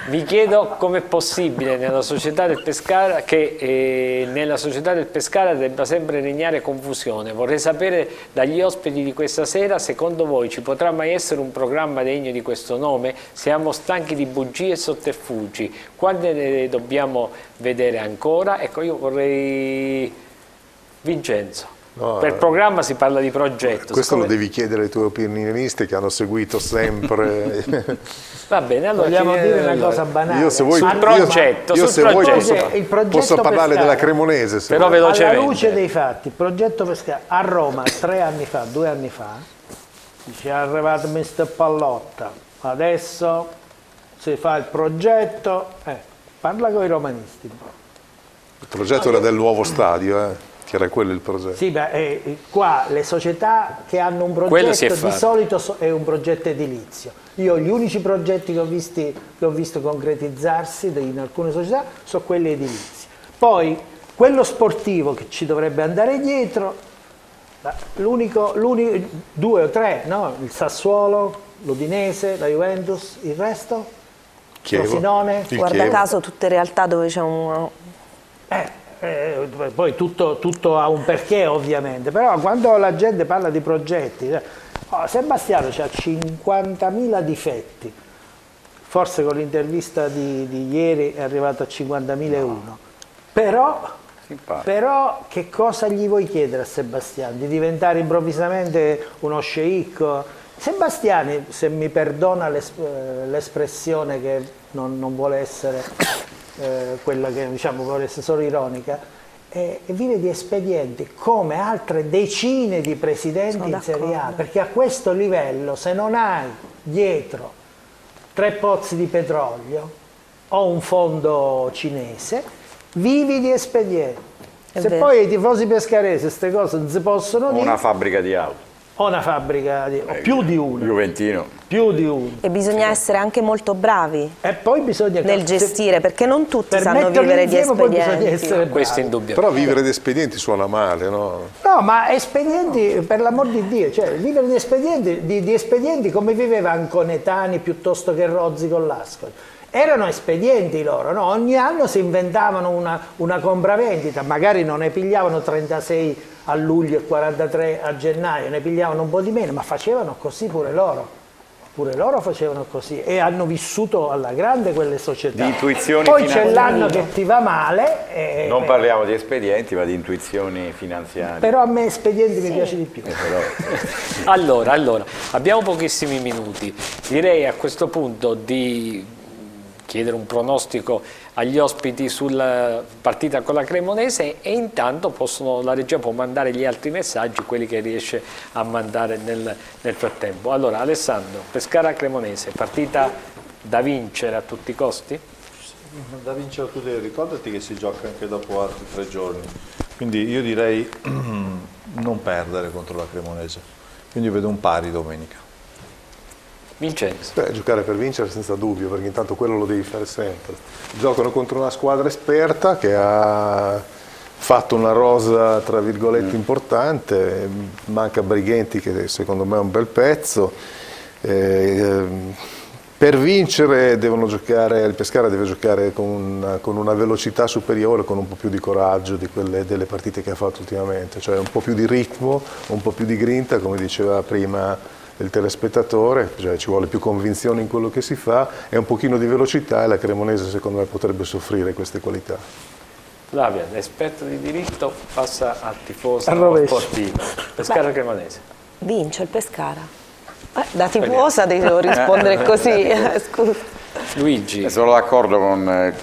Vi chiedo com'è possibile nella società del Pescara che eh, nella società del Pescara debba sempre regnare confusione. Vorrei sapere dagli ospiti di questa sera, secondo voi ci potrà mai essere un programma degno di questo nome? Siamo stanchi di bugie e sotterfugi. Quando ne dobbiamo vedere ancora? Ecco, io vorrei... Vincenzo. No, per programma si parla di progetto. Questo Siccome... lo devi chiedere ai tuoi opinionisti che hanno seguito sempre. <laughs> Va bene, allora vogliamo dire una cosa banale. Io se vuoi, sul progetto, io, io se progetto. Vuoi posso, il progetto posso parlare della Cremonese. Però vuoi. velocemente. Alla luce dei fatti, il progetto Pescara a Roma tre anni fa, due anni fa, ci è arrivato Mr. Pallotta, adesso si fa il progetto, eh, parla con i romanisti. Il progetto era del nuovo stadio, eh. Che era quello il progetto. Sì, ma eh, qua le società che hanno un progetto di solito so, è un progetto edilizio. Io gli unici progetti che ho, visti, che ho visto concretizzarsi in alcune società sono quelli edilizi. Poi quello sportivo che ci dovrebbe andare dietro, l'unico, due o tre, no? il Sassuolo, l'Udinese, la Juventus, il resto? Chievo. Frosinone? Guarda Chievo. caso tutte realtà dove c'è un... Eh, eh, poi tutto, tutto, ha un perché ovviamente, però quando la gente parla di progetti, eh, oh, Sebastiano ha 50.000 difetti, forse con l'intervista di, di, ieri è arrivato a 50.001, no. però, però, che cosa gli vuoi chiedere a Sebastiano? Di diventare improvvisamente uno sceicco? Sebastiani, se mi perdona eh, l'espressione che non, non vuole essere eh, quella che diciamo vuole essere solo ironica, e, vive di espedienti come altre decine di presidenti in Serie A, perché a questo livello se non hai dietro tre pozzi di petrolio o un fondo cinese, vivi di espedienti. È se vero. poi i tifosi pescaresi queste cose non si possono dire... Una fabbrica di auto o una fabbrica, di, o più di una. Juventino. Più di una. E bisogna essere anche molto bravi e poi bisogna nel gestire, perché non tutti per sanno vivere di espedienti. Questo è indubbio. Però vivere di espedienti suona male, no? No, ma espedienti, per l'amor di Dio, cioè vivere di espedienti, di, di espedienti come viveva Anconetani piuttosto che Rozzi con l'Ascoli erano espedienti loro, no? ogni anno si inventavano una, una compravendita, magari non ne pigliavano 36 a luglio e 43 a gennaio, ne pigliavano un po' di meno, ma facevano così pure loro. Pure loro facevano così e hanno vissuto alla grande quelle società. Di intuizioni Poi c'è l'anno che ti va male. E... Non parliamo di espedienti, ma di intuizioni finanziarie. Però a me espedienti sì. mi piace di più. Eh, <laughs> allora, allora, abbiamo pochissimi minuti. Direi a questo punto di chiedere un pronostico agli ospiti sulla partita con la Cremonese e intanto possono, la regia può mandare gli altri messaggi, quelli che riesce a mandare nel, nel frattempo. Allora Alessandro, Pescara-Cremonese, partita da vincere a tutti i costi? Da vincere a tutti, ricordati che si gioca anche dopo altri tre giorni, quindi io direi <clears throat> non perdere contro la Cremonese, quindi vedo un pari domenica. Vincenzo. Beh, giocare per vincere senza dubbio, perché intanto quello lo devi fare sempre. Giocano contro una squadra esperta che ha fatto una rosa tra virgolette mm. importante, manca Brighenti che secondo me è un bel pezzo. Eh, per vincere devono giocare, il Pescara deve giocare con una, con una, velocità superiore, con un po' più di coraggio di quelle delle partite che ha fatto ultimamente, cioè un po' più di ritmo, un po' più di grinta, come diceva prima del telespettatore, cioè ci vuole più convinzione in quello che si fa e un pochino di velocità e la Cremonese secondo me potrebbe soffrire queste qualità. Flavia, l'esperto di diritto passa al tifoso sportivo. Pescara Beh, Cremonese. Vince il Pescara. Eh, da tifosa devo rispondere così, scusa. Luigi. Sono d'accordo con eh,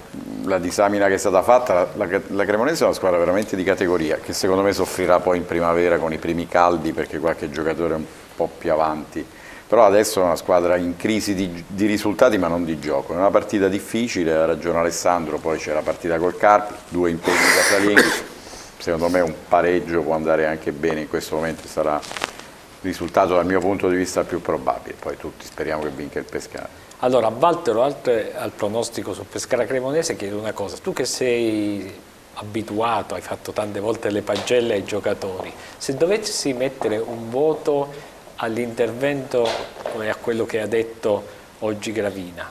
la disamina che è stata fatta, la, la, Cremonese è una squadra veramente di categoria che secondo me soffrirà poi in primavera con i primi caldi perché qualche giocatore è un po' più avanti, però adesso è una squadra in crisi di, di risultati ma non di gioco, è una partita difficile, ha ragione Alessandro, poi c'è la partita col Carpi, due impegni casalinghi, secondo me un pareggio può andare anche bene in questo momento, sarà risultato dal mio punto di vista più probabile, poi tutti speriamo che vinca il Pescara. Allora, Walter, oltre al pronostico su Pescara Cremonese, chiedo una cosa, tu che sei abituato, hai fatto tante volte le pagelle ai giocatori, se dovessi mettere un voto all'intervento come a quello che ha detto oggi Gravina,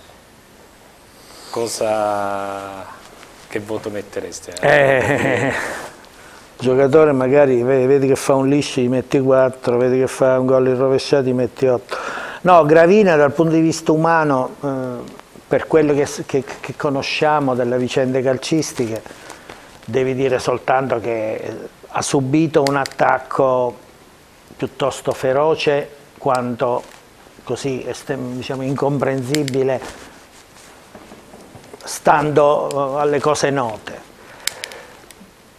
cosa, che voto mettereste? Eh, <laughs> giocatore magari vedi che fa un liscio gli metti 4, vedi che fa un gol in rovesciato gli metti 8. No, Gravina dal punto di vista umano, eh, per quello che, che, che conosciamo delle vicende calcistiche, devi dire soltanto che ha subito un attacco piuttosto feroce quanto così diciamo, incomprensibile stando eh, alle cose note.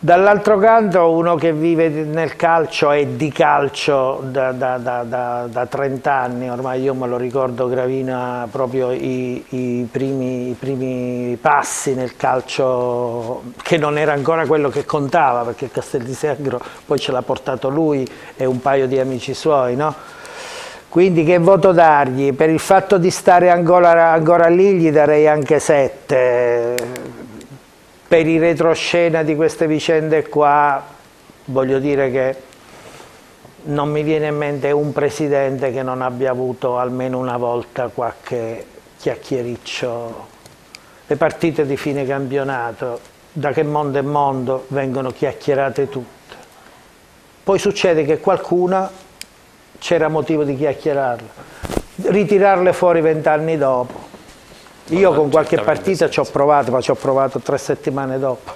Dall'altro canto uno che vive nel calcio e di calcio da, da, da, da, 30 anni, ormai io me lo ricordo Gravina proprio i, i, primi, i, primi, passi nel calcio che non era ancora quello che contava perché Castel di Segro poi ce l'ha portato lui e un paio di amici suoi, no? Quindi che voto dargli? Per il fatto di stare ancora, ancora lì gli darei anche 7 per i retroscena di queste vicende qua voglio dire che non mi viene in mente un presidente che non abbia avuto almeno una volta qualche chiacchiericcio. Le partite di fine campionato, da che mondo è mondo, vengono chiacchierate tutte. Poi succede che qualcuna c'era motivo di chiacchierarla, ritirarle fuori vent'anni dopo io con qualche partita ci ho provato, ma ci ho provato tre settimane dopo.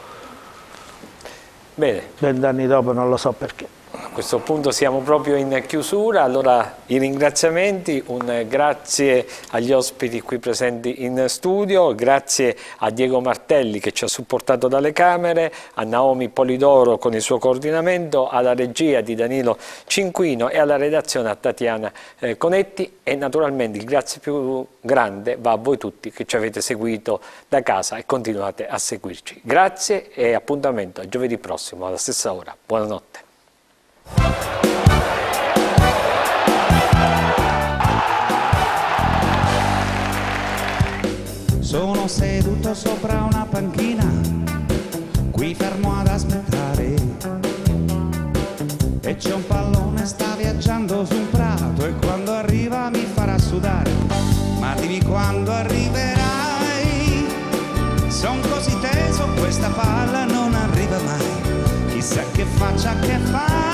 Bene. Vent'anni dopo non lo so perché. A questo punto siamo proprio in chiusura, allora i ringraziamenti, un grazie agli ospiti qui presenti in studio, grazie a Diego Martelli che ci ha supportato dalle camere, a Naomi Polidoro con il suo coordinamento, alla regia di Danilo Cinquino e alla redazione a Tatiana eh, Conetti e naturalmente il grazie più grande va a voi tutti che ci avete seguito da casa e continuate a seguirci. Grazie e appuntamento a giovedì prossimo alla stessa ora. Buonanotte. Sono seduto sopra una panchina, qui fermo ad aspettare. E c'è un pallone, sta viaggiando su un prato e quando arriva mi farà sudare. Ma dimmi quando arriverai. Sono così teso, questa palla non arriva mai. Chissà che faccia che fa.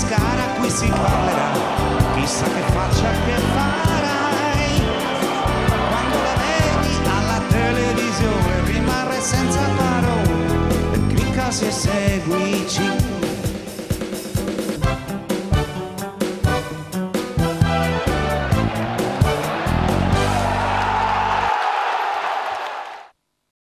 Pescara qui si parlerà, chissà che faccia che farai. Quando la vedi alla televisione rimarre senza parole, clicca se segui